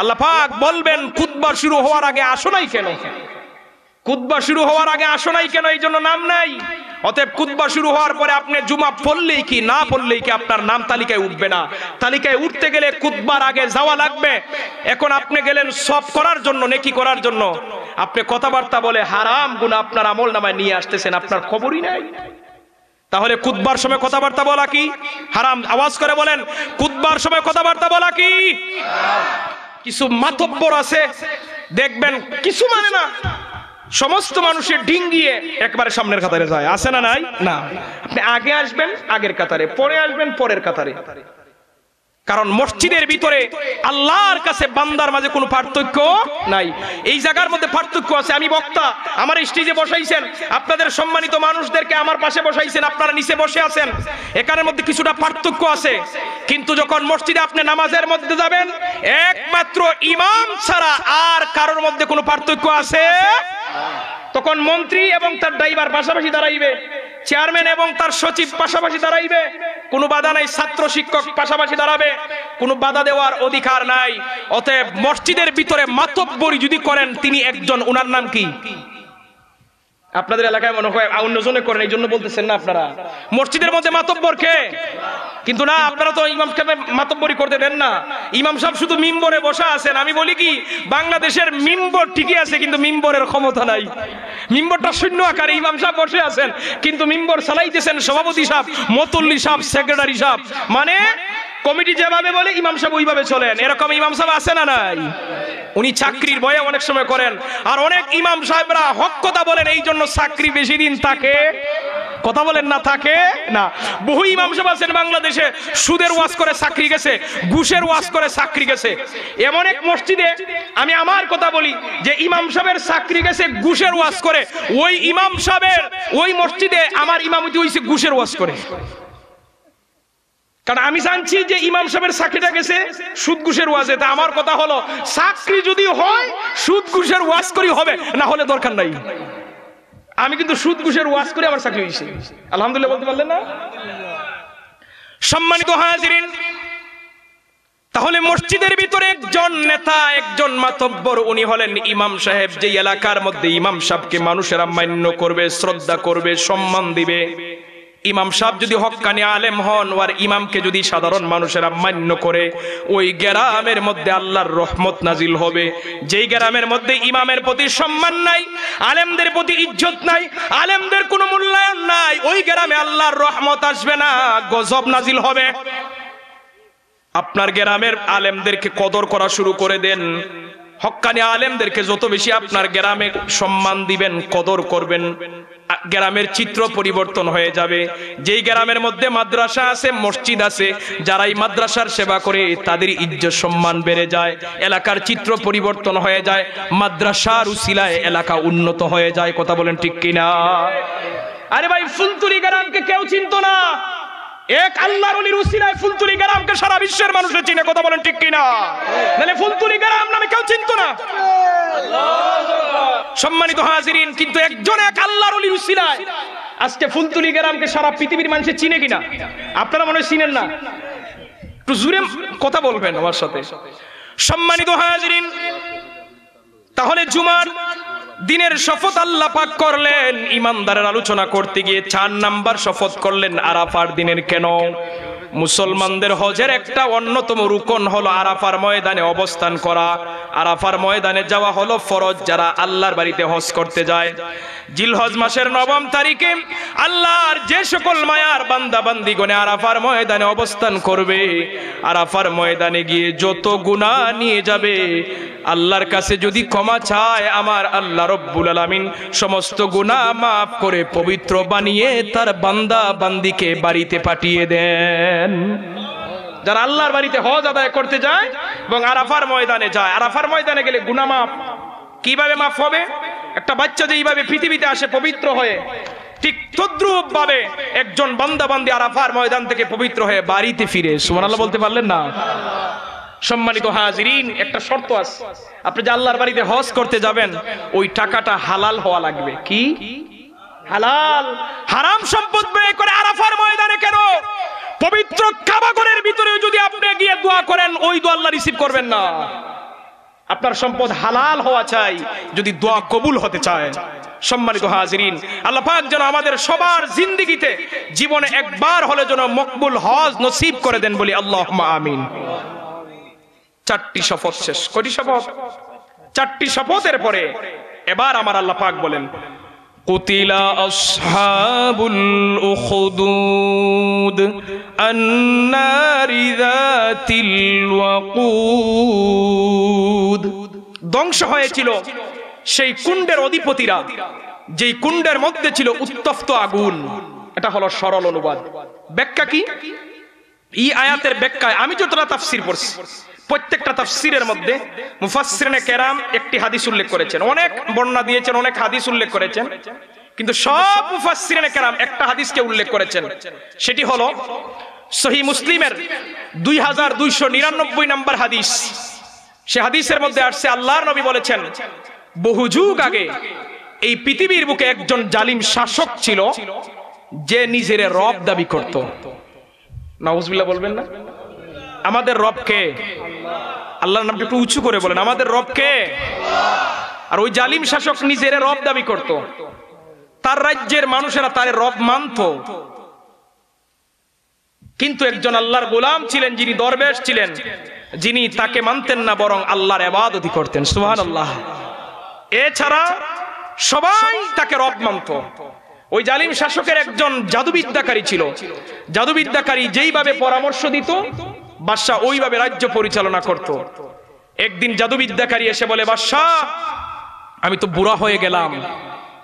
আল্লাহ পাক বলবেন, খুতবা শুরু হওয়ার আগে আসো নাই কেন? কুতবা শুরু হওয়ার আগে আসো নাই কেন? এই জন্য নাম নাই। অতএব কুতবা শুরু হওয়ার পরে আপনি জুমা পড়লেই কি না পড়লেই কি আপনার নাম তালিকায় উঠবে না? তালিকায় উঠতে গেলে কুতবার আগে যাওয়া লাগবে। এখন আপনি গেলেন সব করার জন্য নেকি করার জন্য। আপনি কথাবার্তা বলে হারাম গুণা আপনার আমল নামায় নিয়ে আসতেছেন আপনার খবরই নাই। তাহলে কুতবার সময় কথাবার্তা বলা কি? হারাম আওয়াজ করে বলেন কুতবার সময় কথাবার্তা বলা কি? কিছু মাতব্বর আছে দেখবেন কিছু মানে না। সমস্ত মানুষের ডিঙ্গিয়ে একবারে সামনের কাতারে যায়। আসে না নাই? না। আপনি আগে আসবেন আগের কাতারে পরে আসবেন পরের কাতারে। কারণ মসজিদের ভিতরে আল্লাহর কাছে বান্দার মাঝে কোনো পার্থক্য নাই। এই জায়গার মধ্যে পার্থক্য আছে। আমি বক্তা আমার স্টেজে বসাইছেন। আপনাদের সম্মানিত মানুষদেরকে আমার পাশে বসাইছেন আপনারা নিচে বসে আছেন। এখানের মধ্যে কিছুটা পার্থক্য আছে। কিন্তু যখন মসজিদে আপনি নামাজের মধ্যে যাবেন একমাত্র ইমাম ছাড়া আর কারোর মধ্যে কোনো পার্থক্য আছে? তখন মন্ত্রী এবং তার ড্রাইভার পাশাপাশি দাঁড়াইবে। চেয়ারম্যান এবং তার সচিব পাশাপাশি দাঁড়াইবে। কোনো বাধা নাই, ছাত্র শিক্ষক পাশাপাশি দাঁড়াবে। কোনো বাধা দেওয়ার অধিকার নাই। অতএব মসজিদের ভিতরে মাতব্বরি যদি করেন, তিনি একজন, উনার নাম কি? আপনাদের এলাকায় মনে হয় অন্যজনে করেন, এই জন্য বলতেছেন না আপনারা। মসজিদের মধ্যে মাতব্বর কে? কিন্তু না, আপনারা তো ইমাম সাহেব মাতব্বরি করতে দেন না। ইমাম সাহেব শুধু মিম্বরে বসা আছেন। আমি বলি কি, বাংলাদেশের মিম্বর ঠিকই আছে, কিন্তু মিম্বরের ক্ষমতা নাই। মিম্বরটা শূন্য আকারে ইমাম সাহেব বসে আছেন, কিন্তু মিম্বর চালাইতেছেন সভাপতি সাহেব, মতুল্লি সাহেব, সেক্রেটারি সাহেব। মানে কমিটি যেভাবে বলে, ইমাম সাহেব ওইভাবে চলেন। এরকম ইমাম সাহেব আছে না নাই? উনি চাকরির বয়ে অনেক সময় করেন। আর অনেক ইমাম সাহেবরা হক কথা বলেন, এই জন্য চাকরি বেশি দিন থাকে। কথা বলেন না, থাকে? না। বহু ইমাম সাহেব আছেন বাংলাদেশে, সুদের ওয়াজ করে চাকরি গেছে, ঘুষের ওয়াজ করে চাকরি গেছে। এমন এক মসজিদে আমি আমার কথা বলি, যে ইমাম সাহেবের চাকরি গেছে, ঘুষের ওয়াজ করে। ওই ইমাম সাহেবের, ওই মসজিদে আমার ইমামতি হইছে ঘুষের ওয়াজ করে। কারণ আমি জানছি যে ইমাম সাহেবের চাকরিটা গেছে সুদ ঘুষের ওয়াজে। তা আমার কথা হলো চাকরি যদি হয় সুদ ঘুষের ওয়াজ করি হবে, না হলে দরকার নাই। আমি কিন্তু সুদ ঘুষের ওয়াজ করে আমার চাকরি হয়েছে। আলহামদুলিল্লাহ বলতে পারলেন না? সম্মানিত হাজিরিন, তাহলে মসজিদের ভিতরে একজন নেতা, একজন মাতব্বর, উনি হলেন ইমাম সাহেব। যে এলাকার মধ্যে ইমাম সাহেবকে মানুষেরা মান্য করবে, শ্রদ্ধা করবে, সম্মান দিবে। ইমাম সাহেব যদি হক্কানি আলেম হন আর ইমামকে যদি সাধারণ মানুষেরা মান্য করে, ওই গ্রামের মধ্যে আল্লাহর রহমত নাজিল হবে। যেই গ্রামের মধ্যে ইমামের প্রতি সম্মান নাই, আলেমদের প্রতি ইজ্জত নাই, আলেমদের কোনো মূল্যায়ন নাই, ওই গ্রামে আল্লাহর রহমত আসবে না, গজব নাজিল হবে। আপনার গ্রামের আলেমদেরকে কদর করা শুরু করে দেন। হক্কানি আলেমদেরকে যত বেশি আপনার গ্রামে সম্মান দিবেন, কদর করবেন গ্রামের চিত্র পরিবর্তন হয়ে যাবে। যেই গ্রামের মধ্যে মাদ্রাসা আছে, মসজিদ আছে যারা এই মাদ্রাসার সেবা করে, তাদের ইজ্জত সম্মান বেড়ে যায়, এলাকার চিত্র পরিবর্তন হয়ে যায়, মাদ্রাসার উসিলায় এলাকা উন্নত হয়ে যায়। কথা বলেন ঠিক কিনা? আরে ভাই, ফুলতুরি গ্রামকে কেউ চিনতো না। এক আল্লাহর অলির উসিলায় ফুলতুলি গ্রামকে সারা বিশ্বের মানুষে চিনে, কথা বলেন ঠিক কিনা? নাহলে ফুলতুলি গ্রাম নামে কেউ চিনতো না। সম্মানিত হাজিরিন, কিন্তু একজন এক আল্লাহর অলির উসিলায় আজকে ফুলতুলি গ্রামকে সারা পৃথিবীর মানুষে চিনে কিনা? আপনারা মনে চিনেন না? একটু জুড়ে কথা বলবেন আমার সাথে। সম্মানিত হাজিরিন, তাহলে জুমার দিনের শপথ আল্লাহ পাক করলেন, ইমানদারের আলোচনা করতে গিয়ে চার নাম্বার শপথ করলেন আরাফার দিনের কেন? মুসলমানদের হজের একটা অন্যতম রুকন হলো আরাফার ময়দানে অবস্থান করা। আরাফার ময়দানে যাওয়া হলো ফরজ যারা আল্লাহর বাড়িতে হজ করতে যায়। জিলহজ মাসের নবম তারিখে আল্লাহর যে সকল মায়ার বান্দা বান্দিগণে আরাফার ময়দানে অবস্থান করবে, আরাফার ময়দানে গিয়ে যত গুণা নিয়ে যাবে, আল্লাহর কাছে যদি ক্ষমা চায়, আমার আল্লাহ রব্বুল আলামিন সমস্ত গুনাহ মাফ করে পবিত্র বানিয়ে তার বান্দা বান্দিকে বাড়িতে পাঠিয়ে দেন যারা আল্লাহর বাড়িতে হজ আদায় করতে যায় এবং আরাফার ময়দানে যায়। আরাফার ময়দানে গেলে গুনাহ মাফ। কীভাবে মাফ হবে? একটা বাচ্চা যেইভাবে পৃথিবীতে আসে পবিত্র হয়ে, ঠিক তদ্রুপ ভাবে একজন বান্দা বান্দি আরাফার ময়দান থেকে পবিত্র হয়ে বাড়িতে ফিরে। সুবহানাল্লাহ বলতে পারলেন না? সম্মানিত হাজিরিন, একটা শর্ত আছে। আপনি যে আল্লাহর বাড়িতে হজ করতে যাবেন, ওই টাকাটা হালাল হওয়া লাগবে। কি? হালাল। হারাম সম্পদ ব্যয় করে আরাফার ময়দানে কেন? পবিত্র কাবাগরের ভিতরে যদি আপনি গিয়ে দোয়া করেন, ওই দোয়া আল্লাহ রিসিভ করবেন না। আপনার সম্পদ হালাল হওয়া চাই, যদি দোয়া কবুল হতে চায়। সম্মানিত হাজিরিন, আল্লাহ পাক যেন আমাদের সবার জিন্দিগিতে জীবনে একবার হলে যেন মকবুল হজ নসিব করে দেন বলি আল্লাহ আমিন। চারটি শপথ শেষ, কটি শপথ? চারটি শপথের পরে এবার আমার আল্লাহ পাক বলেন قتل أصحاب الأخدود النار ذات الوقود ধ্বংস হয়েছিল সেই কুণ্ডের অধিপতিরা যেই কুণ্ডের মধ্যে ছিল উত্তপ্ত আগুন এটা হলো সরল অনুবাদ ব্যাখ্যা কি এই আয়াতের ব্যাখ্যায় আমি যতটা তাফসির পড়ছি প্রত্যেকটা তাফসিরের মধ্যে মুফাসসিরিনে কেরাম একটি হাদিস উল্লেখ করেছেন। অনেক বর্ণনা দিয়েছেন, অনেক হাদিস উল্লেখ করেছেন। কিন্তু সব মুফাসসিরিনে কেরাম একটা হাদিসকে উল্লেখ করেছেন। সেটি হলো সহি মুসলিমের দুই হাজার দুইশো নিরানব্বই নম্বর হাদিস। সে হাদিসের মধ্যে আসছে, আল্লাহর নবী বলেছেন, বহু যুগ আগে এই পৃথিবীর বুকে একজন জালিম শাসক ছিল, যে নিজের রব দাবি করত। নাউজবিল্লাহ বলবেন না? আমাদের রব কে আল্লাহর নামটা একটু উঁচু করে বলেন, আমাদের রব কে? আর ওই জালিম শাসক নিজের রব দাবি করত। তার রাজ্যের মানুষেরা তার রব মানত। কিন্তু একজন আল্লাহর গোলাম ছিলেন যিনি দরবেশ ছিলেন, যিনি তাকে মানতেন না, বরং আল্লাহর এবাদতি করতেন। সুহান আল্লাহ এছাড়া সবাই তাকে রব মানত। ওই জালিম শাসকের একজন জাদুবিদ্যাকারী ছিল। জাদুবিদ্যাকারী যেইভাবে পরামর্শ দিত বাদশাহ ওইভাবে রাজ্য পরিচালনা করত। একদিন জাদুবিদ্যাকারী এসে বলে, বাদশাহ, আমি তো বুড়া হয়ে গেলাম।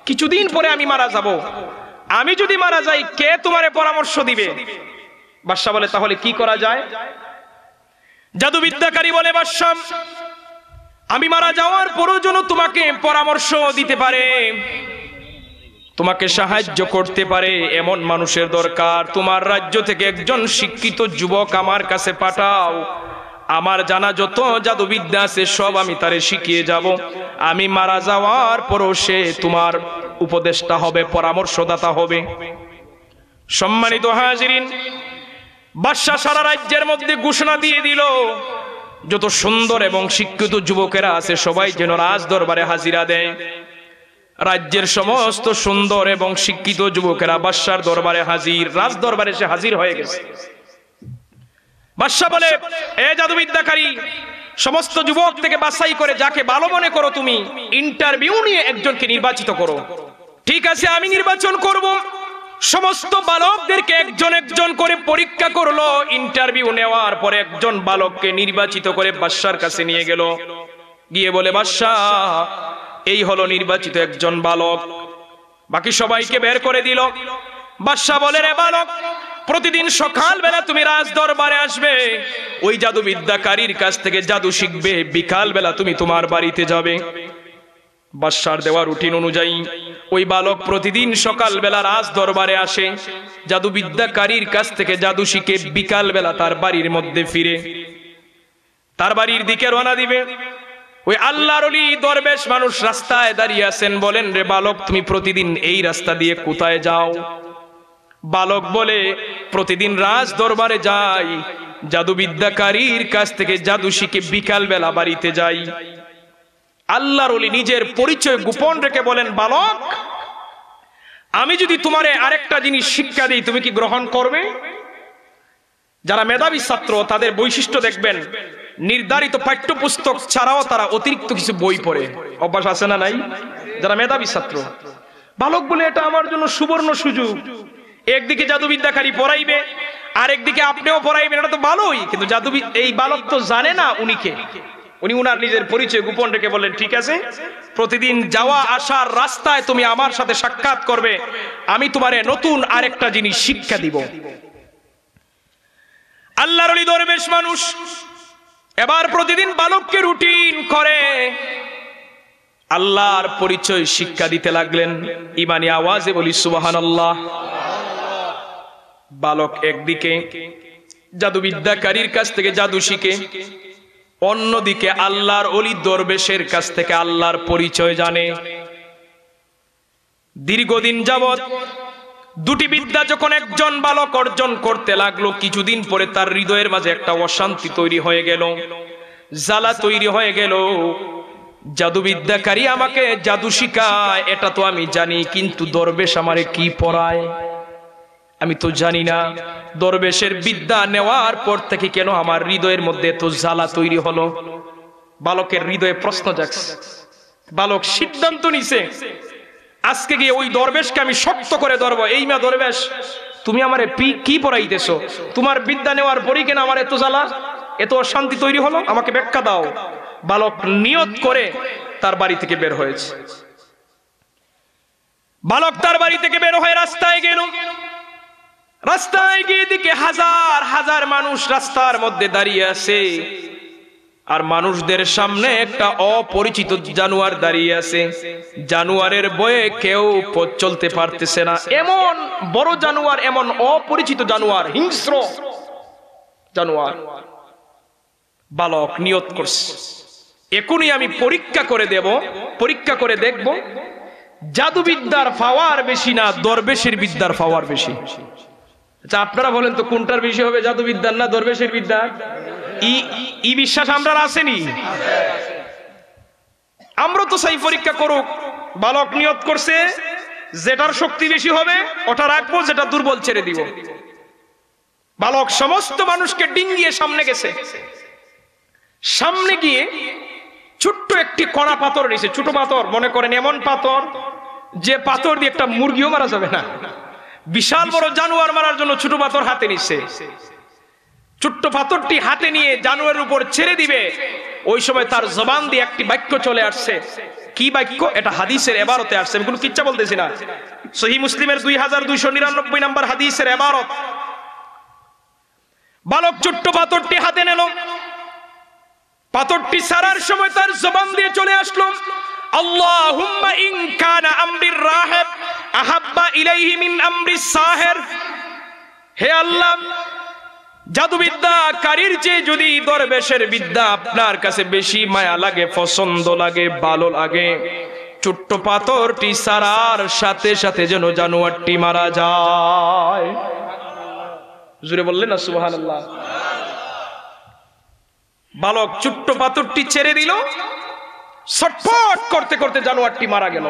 কিছুদিন পরে আমি মারা যাব। আমি যদি মারা যাই, কে তোমারে পরামর্শ দিবে? বাদশাহ বলে, তাহলে কি করা যায়? জাদুবিদ্যাকারী বলে, বাদশাহ, আমি মারা যাওয়ার পরও যেন তোমাকে পরামর্শ দিতে পারে। তোমাকে সাহায্য করতে পারে এমন মানুষের দরকার। তোমার রাজ্য থেকে একজন শিক্ষিত যুবক আমার কাছে পাঠাও। আমার জানা যত জাদুবিদ্যা আছে, সব আমি তারে শিখিয়ে যাব। আমি মারা যাওয়ার পরও সে তোমার উপদেষ্টা হবে, পরামর্শদাতা হবে। সম্মানিত হাজিরিন, বাদশাহ সারা রাজ্যের মধ্যে ঘোষণা দিয়ে দিল, যত সুন্দর এবং শিক্ষিত যুবকেরা আছে, সবাই যেন রাজ দরবারে হাজিরা দেয়। রাজ্যের সমস্ত সুন্দর এবং শিক্ষিত যুবকেরা বাদশার দরবারে হাজির, রাজ দরবারে সে হাজির হয়ে গেছে। বাদশাহ বলে, এ জাদুবিদ্যাকারী, সমস্ত যুবক থেকে বাছাই করে যাকে ভালো মনে করো তুমি ইন্টারভিউ নিয়ে একজনকে নির্বাচিত করো। ঠিক আছে, আমি নির্বাচন করব। সমস্ত বালকদেরকে একজন একজন করে পরীক্ষা করল ইন্টারভিউ নেওয়ার পরে একজন বালককে নির্বাচিত করে বাদশার কাছে নিয়ে গেল। গিয়ে বলে, বাদশাহ এই হলো নির্বাচিত একজন বালক। বাকি সবাইকে বের করে দিল। বাদশাহ বলে, রে বালক, প্রতিদিন সকাল বেলা তুমি রাজ দরবারে আসবে। ওই জাদু বিদ্যাকারীর কাছ থেকে জাদু শিখবে। বিকাল বেলা তুমি তোমার বাড়িতে যাবে। বাদশার দেওয়া রুটিন অনুযায়ী, ওই বালক প্রতিদিন সকাল বেলা রাজ দরবারে আসে জাদু বিদ্যাকারীর কাছ থেকে জাদু শিখে বিকাল বেলা তার বাড়ির মধ্যে ফিরে। তার বাড়ির দিকে রওনা দিবে। ওই আল্লাহর অলি দরবেশ মানুষ রাস্তায় দাঁড়িয়ে আছেন, বলেন, রে বালক, তুমি প্রতিদিন এই রাস্তা দিয়ে কোথায় যাও? বালক বলে, প্রতিদিন রাজ দরবারে যাই, জাদুবিদ্যাকারীর কাছ থেকে জাদু শিখে বিকাল বেলা বাড়িতে যাই। আল্লাহর ওলি নিজের পরিচয় গোপন রেখে বলেন, বালক, আমি যদি তোমারে আরেকটা জিনিস শিক্ষা দিই, তুমি কি গ্রহণ করবে? যারা মেধাবী ছাত্র, তাদের বৈশিষ্ট্য দেখবেন নির্ধারিত পাঠ্যপুস্তক ছাড়াও তারা অতিরিক্ত কিছু বই পড়ে। অভ্যাস আছে না নাই? যারা মেধাবী ছাত্র। বালক বলে এটা আমার জন্য সুবর্ণ সুযোগ। একদিকে জাদুবিদ্যাকারী পড়াইবে, আরেকদিকে আপনিও পড়াইবেন, এটা তো ভালোই। কিন্তু জাদুবি, এই বালক তো জানে না উনিকে উনি উনার নিজের পরিচয় গোপন রেখে বললেন, ঠিক আছে, প্রতিদিন যাওয়া আসার রাস্তায় তুমি আমার সাথে সাক্ষাৎ করবে। আমি তোমারে নতুন আরেকটা জিনিস শিক্ষা দিব। আল্লাহর দরবেশ মানুষ এবার প্রতিদিন বালককে রুটিন করে। আল্লাহর পরিচয় শিক্ষা দিতে লাগলেন। ইমানি আওয়াজে বলি সুবাহান আল্লাহ বালক একদিকে, জাদুবিদ্যাকারীর কাছ থেকে জাদু শিখে। অন্যদিকে আল্লাহর অলি দরবেশের কাছ থেকে আল্লাহর পরিচয় জানে। দীর্ঘদিন যাবৎ দুটি বিদ্যা যখন একজন বালক অর্জন করতে লাগল, কিছুদিন পরে তার হৃদয়ের মাঝে একটা অশান্তি তৈরি হয়ে গেল, জ্বালা তৈরি হয়ে গেল। জাদুবিদ্যাকারী আমাকে জাদু শিখায়, এটা তো আমি জানি, কিন্তু দরবেশ আমারে কি পড়ায়? আমি তো জানি না, দরবেশের বিদ্যা নেওয়ার পর থেকে কেন আমার হৃদয়ের মধ্যে এত জ্বালা তৈরি হলো? বালকের হৃদয়ে প্রশ্ন জাগছে, বালক সিদ্ধান্ত নিছে আজকে গিয়ে ওই দরবেশকে আমি শক্ত করে ধরবো। এই মা দরবেশ, তুমি আমারে কি পড়াইতেছো? তোমার বিদ্যা নেওয়ার পরই কেন আমার এত জ্বালা? এত অশান্তি তৈরি হলো? আমাকে ব্যাখ্যা দাও। বালক নিয়ত করে তার বাড়ি থেকে বের হয়েছে। বালক তার বাড়ি থেকে বের হয়ে রাস্তায় গেল। রাস্তায় গিয়ে দিকে হাজার হাজার মানুষ রাস্তার মধ্যে দাঁড়িয়ে আছে। আর মানুষদের সামনে একটা অপরিচিত জানুয়ার দাঁড়িয়ে আছে। জানুয়ারের বয়ে কেউ পথ চলতে পারতেছে না। এমন বড় জানুয়ার, এমন অপরিচিত জানুয়ার, হিংস্র জানুয়ার বালক নিয়ত করছে। এখনই আমি পরীক্ষা করে দেব, পরীক্ষা করে দেখব। জাদুবিদ্যার পাওয়ার বেশি না, দরবেশের বিদ্যার পাওয়ার বেশি? আচ্ছা আপনারা বলেন তো, কোনটার বেশি হবে জাদুবিদ্যার না দরবেশের বিদ্যা? ই বিশ্বাস আমরা আসেনি? আমরা তো সেই পরীক্ষা করুক। বালক নিয়ত করছে, যেটার শক্তি বেশি হবে ওটা রাখব যেটা দুর্বল ছেড়ে দিব। বালক সমস্ত মানুষকে ডিঙ্গিয়ে সামনে গেছে। সামনে গিয়ে ছোট্ট একটি কড়া পাথর নিয়েছে ছোট পাথর, মনে করেন এমন পাথর, যে পাথর দিয়ে একটা মুরগিও মারা যাবে না। বিশাল বড় জানোয়ার মারার জন্য ছোট পাথর হাতে নিচ্ছে। ছোট্ট পাথরটি হাতে নিয়ে জানোয়ারের উপর ছেড়ে দিবে। ওই সময় তার জবান দিয়ে একটি বাক্য চলে আসছে। কি বাক্য? এটা হাদিসের এবারতে আসছে। আমি কোনো কিচ্ছা বলতেছি না। সহি মুসলিমের দুই হাজার দুইশো নিরানব্বই নাম্বার হাদিসের এবারত। বালক ছোট্ট পাথরটি হাতে নিল। পাথরটি সারার সময় তার জবান দিয়ে চলে আসলো। আল্লাহুম্মা ইন কানা আমরির রাহিব। আহাব্বা ইলাইহি মিন আমরিস সাহির। হে আল্লাহ, জাদুবিদ্যা কারির চেয়ে যদি দরবেশের বিদ্যা আপনার কাছে বেশি মায়া লাগে, পছন্দ লাগে, ভালো লাগে, ছোট্ট পাথরটি সারার সাথে সাথে যেন জানোয়ারটি মারা যায়। জুড়ে বললেন না সুবাহান আল্লাহ বালক ছোট্ট পাথরটি ছেড়ে দিল, ছটফট করতে করতে জানোয়ারটি মারা গেল।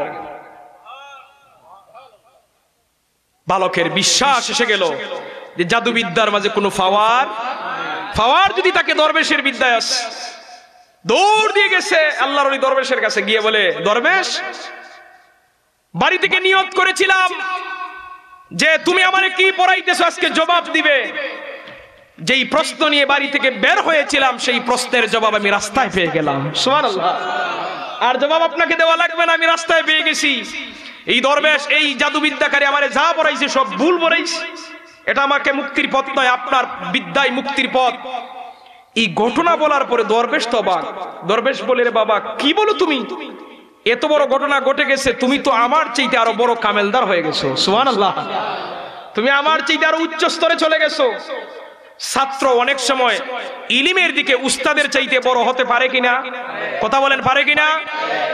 বালকের বিশ্বাস এসে গেল যে জাদুবিদ্যার মাঝে কোনো ফাওয়ার ফাওয়ার যদি তাকে দরবেশের বিদ্যায় আস, দৌড় দিয়ে গেছে আল্লাহর ওই দরবেশের কাছে, গিয়ে বলে, দরবেশ, বাড়ি থেকে নিয়ত করেছিলাম যে তুমি আমারে কি পড়াইতেছো আজকে জবাব দিবে। যেই প্রশ্ন নিয়ে বাড়ি থেকে বের হয়েছিলাম, সেই প্রশ্নের জবাব আমি রাস্তায় পেয়ে গেলাম। আর জবাব আপনাকে দেওয়া লাগবে না, আমি রাস্তায় পেয়ে গেছি। এই দরবেশ, এই জাদুবিদ্যাকারী আমারে যা পড়াইছে সব ভুল পড়াইছে এটা আমাকে মুক্তির পথ নয়, আপনার বিদ্যায় মুক্তির পথ। এই ঘটনা বলার পরে দরবেশ তো অবাক। দরবেশ বলে, রে বাবা, কি বলো তুমি? এত বড় ঘটনা ঘটে গেছে, তুমি তো আমার চাইতে আরও বড় কামেলদার হয়ে গেছো। সুহান তুমি আমার চাইতে আরও উচ্চ স্তরে চলে গেছো। ছাত্র অনেক সময় ইলিমের দিকে উস্তাদের চাইতে বড় হতে পারে কিনা? কথা বলেন, পারে কিনা?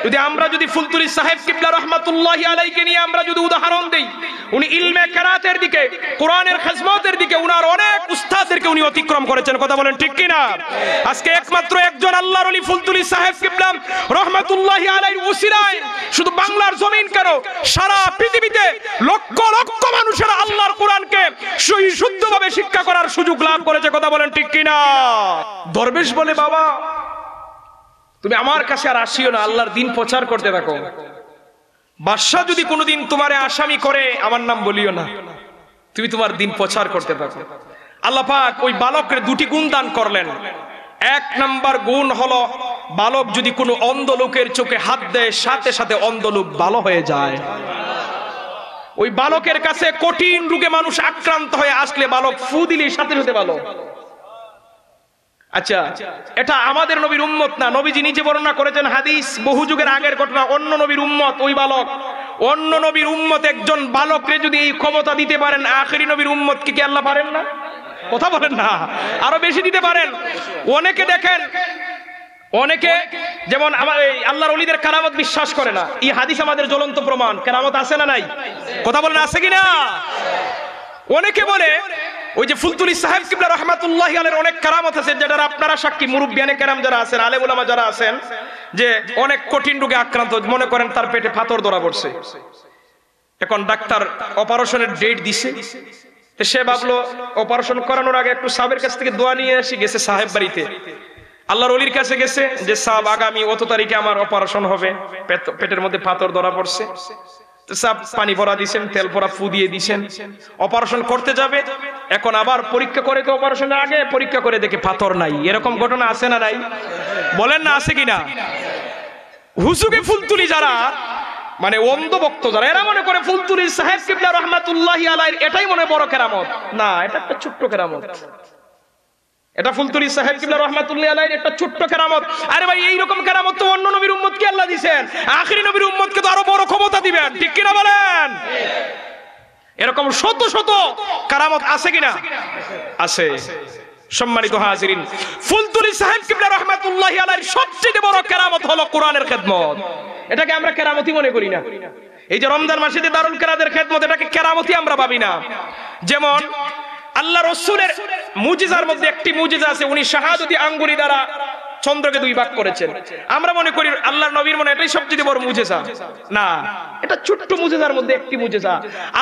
যদি আমরা যদি ফুলতুলি সাহেব কিবলা রহমাতুল্লাহ আলাইকে নিয়ে আমরা যদি উদাহরণ দেই, উনি ইলমে কেরাতের দিকে, কোরআনের খেজমতের দিকে উনার অনেক উস্তাদের তাদেরকে উনি অতিক্রম করেছেন। কথা বলেন, ঠিক কিনা? আজকে একমাত্র একজন আল্লাহর অলি ফুলতুলি সাহেব কিবলাম রহমাতুল্লাহ আলাইহির উসিলায় শুধু বাংলার জমিন কেন, সারা পৃথিবীতে লক্ষ লক্ষ মানুষের আল্লাহর কোরআনকে সহি শুদ্ধভাবে শিক্ষা করার সুযোগ লাভ করেছে কথা বলেন ঠিক কিনা? দরবেশ বলে, বাবা, তুমি আমার কাছে আর আসিও না, আল্লাহর দিন প্রচার করতে থাকো। বাদশাহ যদি কোনোদিন তোমারে আসামি করে, আমার নাম বলিও না। তুমি তোমার দিন প্রচার করতে থাকো। আল্লাহ পাক ওই বালকের দুটি গুণ দান করলেন। এক নাম্বার গুণ হলো, বালক যদি কোনো অন্ধ লোকের চোখে হাত দেয়, সাথে সাথে অন্ধ লোক ভালো হয়ে যায়। ওই বালকের কাছে কঠিন রোগে মানুষ আক্রান্ত হয়ে আসলে বালক ফু দিলে সাথে সাথে ভালো আচ্ছা এটা আমাদের নবীর উম্মত না, নবীজি নিজে বর্ণনা করেছেন হাদিস, বহু যুগের আগের ঘটনা, অন্য নবীর উম্মত, ওই বালক। অন্য নবীর উম্মত একজন বালকরে যদি এই ক্ষমতা দিতে পারেন, আখেরি নবীর উম্মত কি আল্লাহ পারেন না? কথা বলেন না, আরও বেশি দিতে পারেন। অনেকে দেখেন অনেকে যেমন আমার এই আল্লাহর অলিদের কারামত বিশ্বাস করে না, এই হাদিস আমাদের জ্বলন্ত প্রমাণ। কেরামত আছে না নাই? কথা বলেন, আছে কি না অনেকে বলে, ওই যে ফুলতুলি সাহেব কিবলা রহমাতুল্লাহ আলের অনেক কারামত আছে যেটা আপনারা সাক্ষী মুরব্বিয়ানে কেরাম যারা আছেন আলেম উলামা যারা আছেন, যে অনেক কঠিন রোগে আক্রান্ত, মনে করেন তার পেটে পাথর ধরা পড়ছে। এখন ডাক্তার অপারেশনের ডেট দিছে। সে ভাবলো, অপারেশন করানোর আগে একটু সাহেবের কাছ থেকে দোয়া নিয়ে আসি, গেছে সাহেব বাড়িতে। আল্লাহর অলির কাছে গেছে যে সাহেব আগামী অত তারিখে আমার অপারেশন হবে? পেটের মধ্যে পাথর ধরা পড়ছে। তো সাহেব পানি ভরা দিছেন, তেল ভরা ফু দিয়ে দিছেন। অপারেশন করতে যাবে। এখন আবার পরীক্ষা করে তো অপারেশনের আগে পরীক্ষা করে দেখে পাথর নাই। এরকম ঘটনা আছে না নাই? বলেন না, আছে কিনা? হুসুকে ফুলতুলি যারা মানে অন্ধভক্ত যারা, এরা মনে করে ফুলতুলি সাহেব কিবলা রহমাতুল্লাহ আলাই এটাই মনে বড় কেরামত। না, এটা একটা ছোট্ট কেরামত। এটা ফুলতুরি সাহেব কিবলা রহমাতুল্লাহ আলাই একটা ছোট্ট কেরামত। আরে ভাই, এইরকম কেরামত তো অন্য নবীর উম্মত কে আল্লাহ দিবেন আখেরি নবীর উম্মতকে তো আরও বড় ক্ষমতা দিবেন। ঠিক কিনা বলেন? এরকম শত শত কারামত আছে কিনা? আছে। সম্মানিত হাজিরিন, ফুলতুলি সাহেব কিবলা রহমাতুল্লাহ আলাইহির সবচেয়ে বড় কেরামত হলো কোরআনের খেদমত। এটাকে আমরা কেরামতি মনে করি না। এই যে রমজান মাসে দারুল কেরাদের খেদমত, এটাকে কেরামতি আমরা ভাবি না। যেমন আল্লাহ রসুলের মুজিজার মধ্যে একটি মুজিজা আছে, উনি শাহাদতি আঙ্গুলি দ্বারা চন্দ্রকে দুই ভাগ করেছেন। আমরা মনে করি আল্লাহ নবীর মনে এটাই সবচেয়ে বড় মুজেজা। না, এটা ছোট্ট মুজেজার মধ্যে একটি মুজেজা।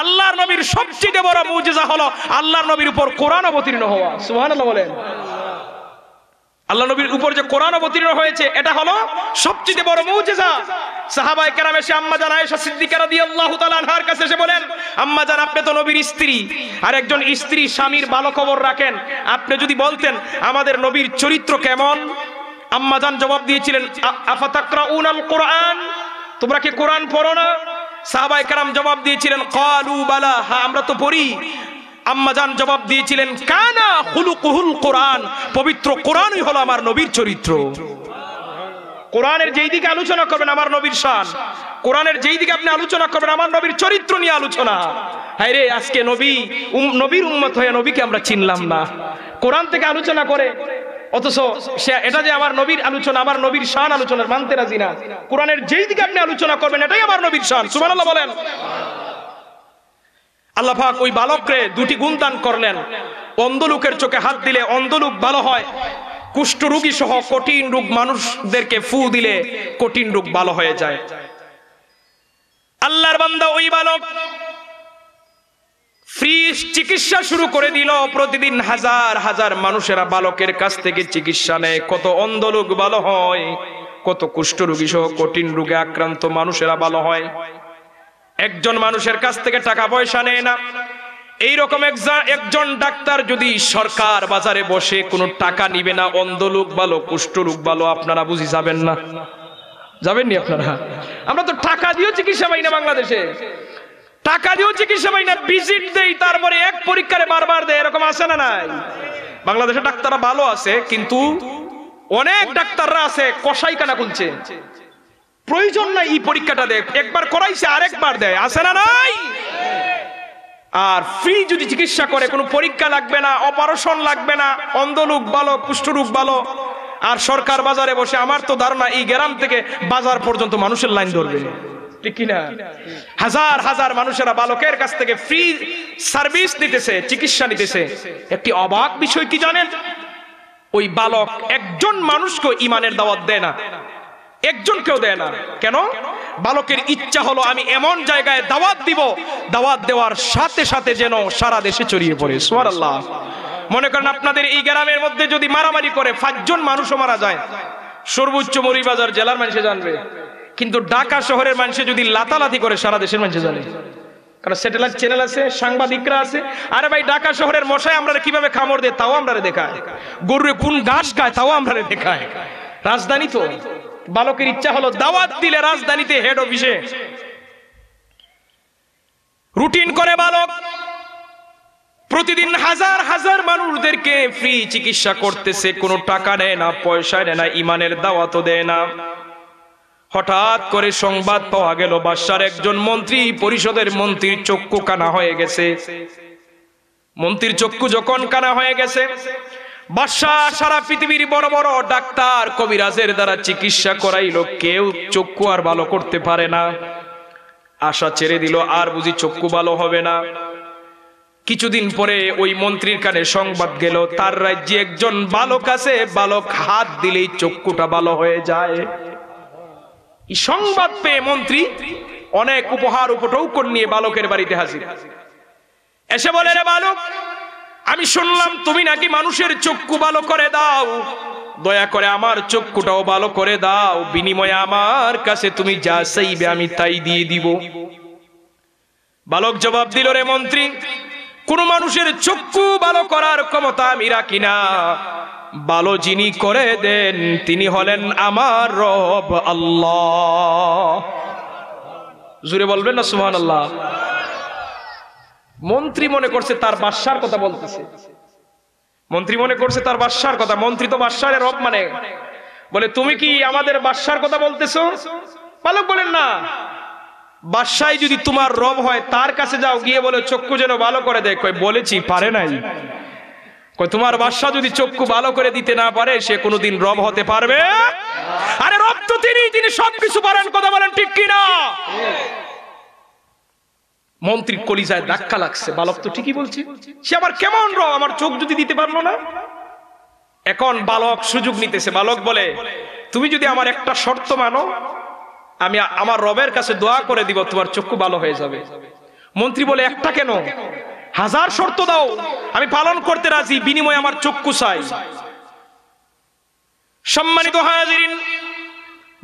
আল্লাহ নবীর সবচেয়ে বড় মুজেজা হলো আল্লাহ নবীর উপর কোরআন অবতীর্ণ হওয়া। সুহান বলেন। আল্লাহ নবীর উপর যে কোরআন অবতীর্ণ হয়েছে, এটা হলো সবচেয়ে বড় মুজিজা। সাহাবায়ে কেরাম এসে আম্মা জান আয়েশা সিদ্দিকা রাদিয়াল্লাহু তাআলা আনহার কাছে এসে বলেন, আম্মা জান, আপনি তো নবীর স্ত্রী। আর একজন স্ত্রী স্বামীর ভালো খবর রাখেন। আপনি যদি বলতেন আমাদের নবীর চরিত্র কেমন? আম্মা জান জবাব দিয়েছিলেন আফাতাকরাউনাল কোরআন তোমরা কি কোরআন পড়ো না? সাহাবায়ে কেরাম জবাব দিয়েছিলেন ক্বালু বালা হ্যাঁ আমরা তো পড়ি। আম্মাজান জবাব দিয়েছিলেন, কানা হুলুকুহুল কোরআন। পবিত্র কোরআনই হলো আমার নবীর চরিত্র। কোরআনের যেই দিকে আলোচনা করবেন আমার নবীর শান, কোরআনের যেই দিকে আপনি আলোচনা করবেন আমার নবীর চরিত্র নিয়ে আলোচনা। হায় রে, আজকে নবী নবীর উম্মত হয়ে নবীকে আমরা চিনলাম না। কোরআন থেকে আলোচনা করে, অথচ সে, এটা যে আমার নবীর আলোচনা, আমার নবীর শান আলোচনার মানতে রাজি না। কোরআনের যেই দিকে আপনি আলোচনা করবেন, এটাই আমার নবীর শান। সুবহানাল্লাহ বলেন। আল্লাহ পাক ওই বালকরে দুটি গুণ দান করলেন। অন্ধ লোকের চোখে হাত দিলে অন্ধ লোক ভালো হয়। কুষ্ঠ রোগী সহ কঠিন রোগ মানুষদেরকে ফু দিলে কঠিন রোগ ভালো হয়ে যায়। আল্লাহর বান্দা ওই বালক ফ্রি চিকিৎসা শুরু করে দিল। প্রতিদিন হাজার হাজার মানুষেরা বালকের কাছ থেকে চিকিৎসা নেয়। কত অন্ধ লোক ভালো হয়, কত কুষ্ঠ রোগী সহ কঠিন রোগে আক্রান্ত মানুষেরা ভালো হয়। একজন মানুষের কাছ থেকে টাকা পয়সা নেয় না। এইরকম একজা- একজন ডাক্তার যদি সরকার বাজারে বসে কোনো টাকা নিবে না, অন্ধ লোক ভালো, কুষ্ঠ রোগ ভালো, আপনারা বুঝি যাবেন না? যাবেন নি আপনারা? আমরা তো টাকা দিয়েও চিকিৎসা পাই না বাংলাদেশে। টাকা দিয়েও চিকিৎসা পাই না ভিজিট দেই, তারপরে এক পরীক্ষারে বারবার দেয়, এরকম আছে না নাই? বাংলাদেশে ডাক্তাররা ভালো আছে, কিন্তু অনেক ডাক্তাররা আছে কষাই কানা খুলছে। প্রয়োজন নাই এই পরীক্ষাটা দেখ। একবার করাইছে, আরেকবার দেয়। আছে না নাই? আর ফ্রি যদি চিকিৎসা করে, কোনো পরীক্ষা লাগবে না অপারেশন লাগবে না, অন্ধলোক ভালো, কুষ্ঠরোগ ভালো, আর সরকার বাজারে বসে, আমার তো ধারণা এই গ্রাম থেকে বাজার পর্যন্ত মানুষের লাইন ধরবে। হাজার হাজার মানুষেরা বালকের কাছ থেকে ফ্রি সার্ভিস নিতেছে, চিকিৎসা নিতেছে। একটি অবাক বিষয় কি জানেন? ওই বালক একজন মানুষকে ইমানের দাওয়াত দেয় না। একজন কেউ দেয় না। কেন? বালকের ইচ্ছা হলো আমি এমন জায়গায় দাওয়াত দিব, দাওয়াত দেওয়ার সাথে সাথে যেন সারা দেশে ছড়িয়ে পড়ে। সোয়ার আল্লাহ মনে করেন আপনাদের এই গ্রামের মধ্যে যদি মারামারি করে পাঁচজন মানুষও মারা যায়, সর্বোচ্চ মরিবাজার জেলার মানুষে জানবে। কিন্তু ঢাকা শহরের মানুষে যদি লাতালাতি করে, সারা দেশের মানুষে জানে। কারণ স্যাটেলাইট চ্যানেল আছে, সাংবাদিকরা আছে। আরে ভাই, ঢাকা শহরের মশাই আমরা কীভাবে খামর দেয়, তাও আমরা দেখায়। গরুরে কোন ঘাস খায়, তাও আমরা দেখায়। রাজধানী তো। বালকের ইচ্ছা হলো দাওয়াত দিলে রাজধানীতে হেড অফিসে রুটিন করে বালক। প্রতিদিন হাজার হাজার মানুষদেরকে ফ্রি চিকিৎসা করতেছে, কোনো টাকা নেয় না, পয়সা নেয় না, ইমানের দাওয়াতও দেয় না। হঠাৎ করে সংবাদ পাওয়া গেল, বাদশার একজন মন্ত্রী, পরিষদের মন্ত্রীর চক্ষু কানা হয়ে গেছে। মন্ত্রীর চক্ষু যখন কানা হয়ে গেছে বাদশাহ সারা পৃথিবীর বড় বড় ডাক্তার কবিরাজের দ্বারা চিকিৎসা করাইলো, কেউ চক্ষু আর ভালো করতে পারে না। আশা ছেড়ে দিল, আর বুঝি চক্ষু ভালো হবে না। কিছুদিন পরে ওই মন্ত্রীর কানে সংবাদ গেল, তার রাজ্যে একজন বালক আছে, বালক হাত দিলেই চক্ষুটা ভালো হয়ে যায়। সংবাদ পেয়ে মন্ত্রী অনেক উপহার উপটৌকন নিয়ে বালকের বাড়িতে হাজির। এসে বলে, রে বালক আমি শুনলাম তুমি নাকি মানুষের চক্ষু ভালো করে দাও। দয়া করে আমার চক্ষুটাও ভালো করে দাও। বিনিময়ে আমার কাছে তুমি যা চাইবে আমি তাই দিয়ে দিব। বালক জবাব দিল রে মন্ত্রী, কোন মানুষের চক্ষু ভালো করার ক্ষমতা আমি রাখি না। ভালো যিনি করে দেন, তিনি হলেন আমার রব আল্লাহ। জুড়ে বলবেন না সুহান আল্লাহ মন্ত্রী মনে করছে তার বাদশার কথা বলতেছে। মন্ত্রী মনে করছে তার বাদশার কথা। মন্ত্রী তো বাদশারে রব মানে। বলে, তুমি কি আমাদের বাদশার কথা বলতেছো? বালক বলেন, না। বাদশাই যদি তোমার রব হয়, তার কাছে যাও, গিয়ে বলে, চক্ষু যেন ভালো করে দেয়। কই বলেছি, পারে নাই। কই তোমার বাদশা যদি চক্ষু ভালো করে দিতে না পারে, সে কোনোদিন রব হতে পারবে? আরে রব তো তিনি তিনি সবকিছু পারেন। কথা বলেন ঠিক কিনা? মন্ত্রীর কলিজায় ধাক্কা লাগছে। বালক তো ঠিকই বলছে। সে আবার কেমন রব? আমার চোখ যদি দিতে পারল না? এখন বালক সুযোগ নিতেছে। বালক বলে, তুমি যদি আমার একটা শর্ত মানো, আমি আমার রবের কাছে দোয়া করে দিব, তোমার চক্ষু ভালো হয়ে যাবে। মন্ত্রী বলে, একটা কেন? হাজার শর্ত দাও। আমি পালন করতে রাজি, বিনিময়ে আমার চক্ষু চাই। সম্মানিত হাজিরিন,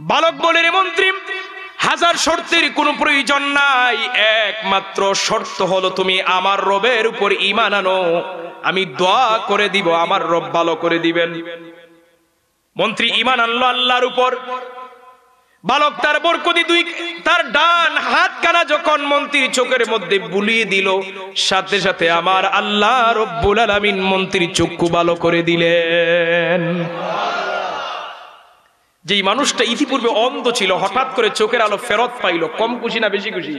বালক বলে, রে মন্ত্রী হাজার শর্তের কোনো প্রয়োজন নাই। একমাত্র শর্ত হলো তুমি আমার রবের উপর ইমান আনো। আমি দোয়া করে দিব, আমার রব ভালো করে দিবেন। মন্ত্রী ইমান আনলো আল্লাহর উপর। বালক তার বরকতি দুই, তার ডান হাত কানা যখন মন্ত্রীর চোখের মধ্যে বুলিয়ে দিল, সাথে সাথে আমার আল্লাহ রব্বুল আলামিন মন্ত্রীর চক্ষু ভালো করে দিলেন। যেই মানুষটা ইতিপূর্বে অন্ধ ছিল, হঠাৎ করে চোখের আলো ফেরত পাইলো, কম খুশি না বেশি খুশি?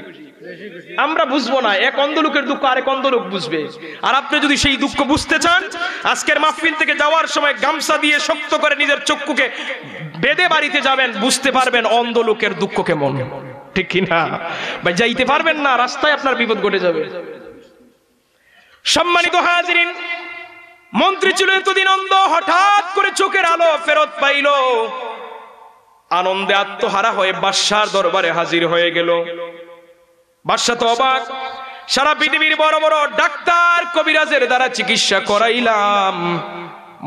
আমরা বুঝব না, এক অন্ধ লোকের দুঃখ আরেক অন্ধ লোক বুঝবে। আর আপনি যদি সেই দুঃখ বুঝতে চান, আজকের মাহফিল থেকে যাওয়ার সময় গামছা দিয়ে শক্ত করে নিজের চক্ষুকে বেদে বাড়িতে যাবেন, বুঝতে পারবেন অন্ধ লোকের দুঃখ কেমন। ঠিক কিনা ভাই, যাইতে পারবেন না, রাস্তায় আপনার বিপদ ঘটে যাবে। সম্মানিত হাজিরিন, মন্ত্রী ছিল এতদিন অন্ধ, হঠাৎ করে চোখের আলো ফেরত পাইল। আনন্দে আত্মহারা হয়ে বাদশার দরবারে হাজির হয়ে গেল। বাদশা তো অবাক। সারা পৃথিবীর বড় বড় ডাক্তার কবিরাজের দ্বারা চিকিৎসা করাইলাম।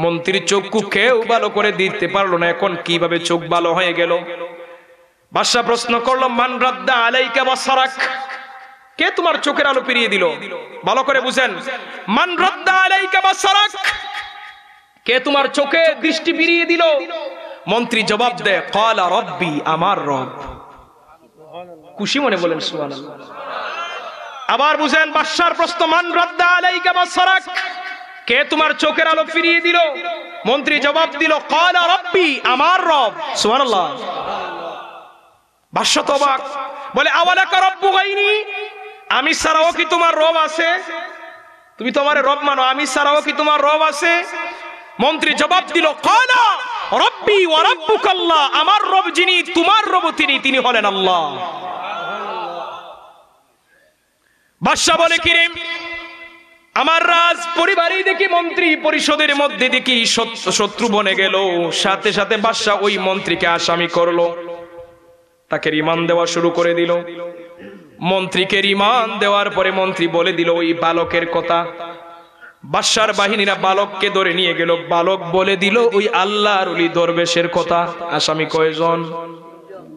মন্ত্রীর চক্ষু কেউ ভালো করে দিতে পারল না, এখন কীভাবে চোখ ভালো হয়ে গেল? বাদশা প্রশ্ন করল, মান রাদ্দা আলাইকা বাসারাক? কে তোমার চোখের আলো ফিরিয়ে দিল? ভালো করে বুঝেন। মান রাদ্দা আলাইকা বাসারাক? কে তোমার চোখে দৃষ্টি ফিরিয়ে দিল? মন্ত্রী জবাব দেয় কলা রব্বি আমার রব। খুশি মনে বলেন, সুবহানাল্লাহ। আবার বুঝেন, বাদশার প্রশ্ন, মান রাদ্দা আলাইকা বাসারাক? কে তোমার চোখের আলো ফিরিয়ে দিল? মন্ত্রী জবাব দিল কলা রব্বি আমার রব। সুবহানাল্লাহ। বাদশা তো অবাক, বলে, আওয়ালাকা রব্বু গাইনি আমি ছাড়াও কি তোমার রব আছে? তুমি তোমার রব মানো, আমি ছাড়াও কি তোমার রব আছে? মন্ত্রী জবাব দিল কলা রব্বি ওয়া রাব্বুকাল্লাহ, আমার রব যিনি, তোমার রব তিনি তিনি হলেন আল্লাহ। বাদশাহ বলে, কিরে, আমার রাজ পরিবারই দেখি মন্ত্রী পরিষদের মধ্যে দেখি শত্রু বনে গেল। সাথে সাথে বাদশাহ ওই মন্ত্রীকে আসামি করল। তাকে রিমান্ড দেওয়া শুরু করে দিল। মন্ত্রীকে রিমান্ড দেওয়ার পরে মন্ত্রী বলে দিল, ওই বালকের কথা বাদশার বাহিনীরা বালককে ধরে নিয়ে গেল। বালক বলে দিল, ওই আল্লাহর উলি দরবেশের কথা। আসামি কয়জন?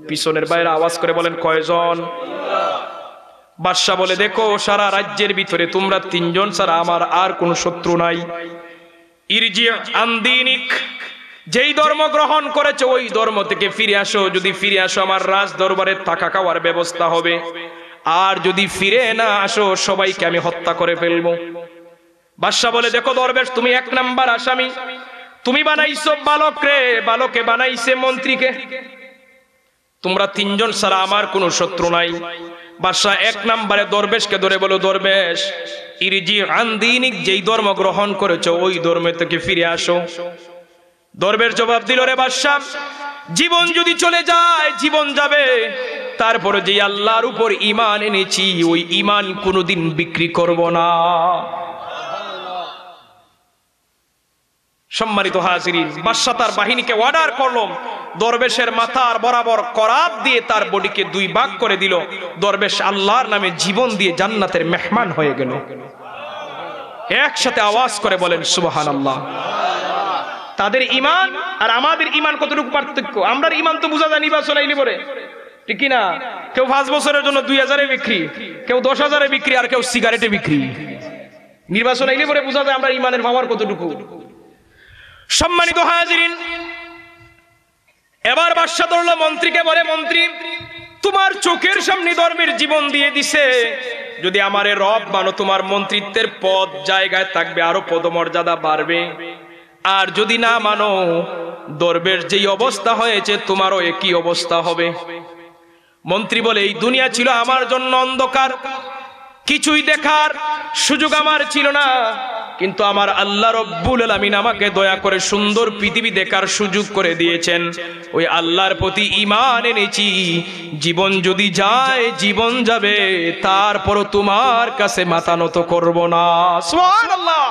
পিছনের বাইরে আওয়াজ করে বলেন, কয়জন? বাদশাহ বলে, দেখো, সারা রাজ্যের ভিতরে তোমরা তিনজন ছাড়া আমার আর কোনো শত্রু নাই। আন্দিনিক, যেই ধর্ম গ্রহণ করেছে, ওই ধর্ম থেকে ফিরে আসো। যদি ফিরে আসো, আমার রাজ দরবারে থাকা খাওয়ার ব্যবস্থা হবে। আর যদি ফিরে না আসো, সবাইকে আমি হত্যা করে ফেলব। বাদশাহ বলে, দেখো দরবেশ, তুমি এক নাম্বার আসামি। তুমি বানাইছো বালক রে বালকে বানাইছে মন্ত্রীকে। তোমরা তিনজন ছাড়া আমার কোনো শত্রু নাই। বাদশাহ এক নাম্বারে দরবেশকে ধরে বলো, দরবেশ, ইরিজি আন্দিনিক যেই ধর্ম গ্রহণ করেছ, ওই ধর্মে থেকে ফিরে আসো। দরবেশ জবাব দিল, রে বাদশাহ, জীবন যদি চলে যায়, জীবন যাবে। তারপরে যে আল্লাহর উপর ইমান এনেছি, ওই ইমান কোনোদিন বিক্রি করব না। সম্মানিত হাজিরিন বাদশাহ তার বাহিনীকে অর্ডার করল। দরবেশের মাথার বরাবর করাব দিয়ে তার বডিকে দুই ভাগ করে দিল। দরবেশ আল্লাহর নামে জীবন দিয়ে জান্নাতের মেহমান হয়ে গেল। একসাথে আওয়াজ করে বলেন সুবহান আল্লাহ তাদের ইমান আর আমাদের ইমান কতটুকু পার্থক্য? আমরা ইমান তো বোঝা যায় নির্বাচন আইলি পরে ঠিক না কেউ পাঁচ বছরের জন্য দুই হাজারে বিক্রি, কেউ দশ হাজারে বিক্রি, আর কেউ সিগারেটে বিক্রি। নির্বাচন আইলে পরে বোঝা যায় আমরা ইমানের ভাবার কতটুকু? সম্মানিত হাজিরিন, এবার বাদশাহ ধরল মন্ত্রীকে বলে, মন্ত্রী, তোমার চোখের সামনে ধর্মের জীবন দিয়ে দিছে। যদি আমারে রব মানো তোমার মন্ত্রিত্বের পদ জায়গায় থাকবে, আরও পদমর্যাদা বাড়বে। আর যদি না মানো দরবের যেই অবস্থা হয়েছে, তোমারও একই অবস্থা হবে। মন্ত্রী বলে, এই দুনিয়া ছিল আমার জন্য অন্ধকার। কিছুই দেখার সুযোগ আমার ছিল না। কিন্তু আমার আল্লাহ রব্বুল আলমিন আমাকে দয়া করে সুন্দর পৃথিবী দেখার সুযোগ করে দিয়েছেন। ওই আল্লাহর প্রতি ইমান এনেছি। জীবন যদি যায়, জীবন যাবে, তারপরও তোমার কাছে মাথা নত করব না। সুবহানাল্লাহ!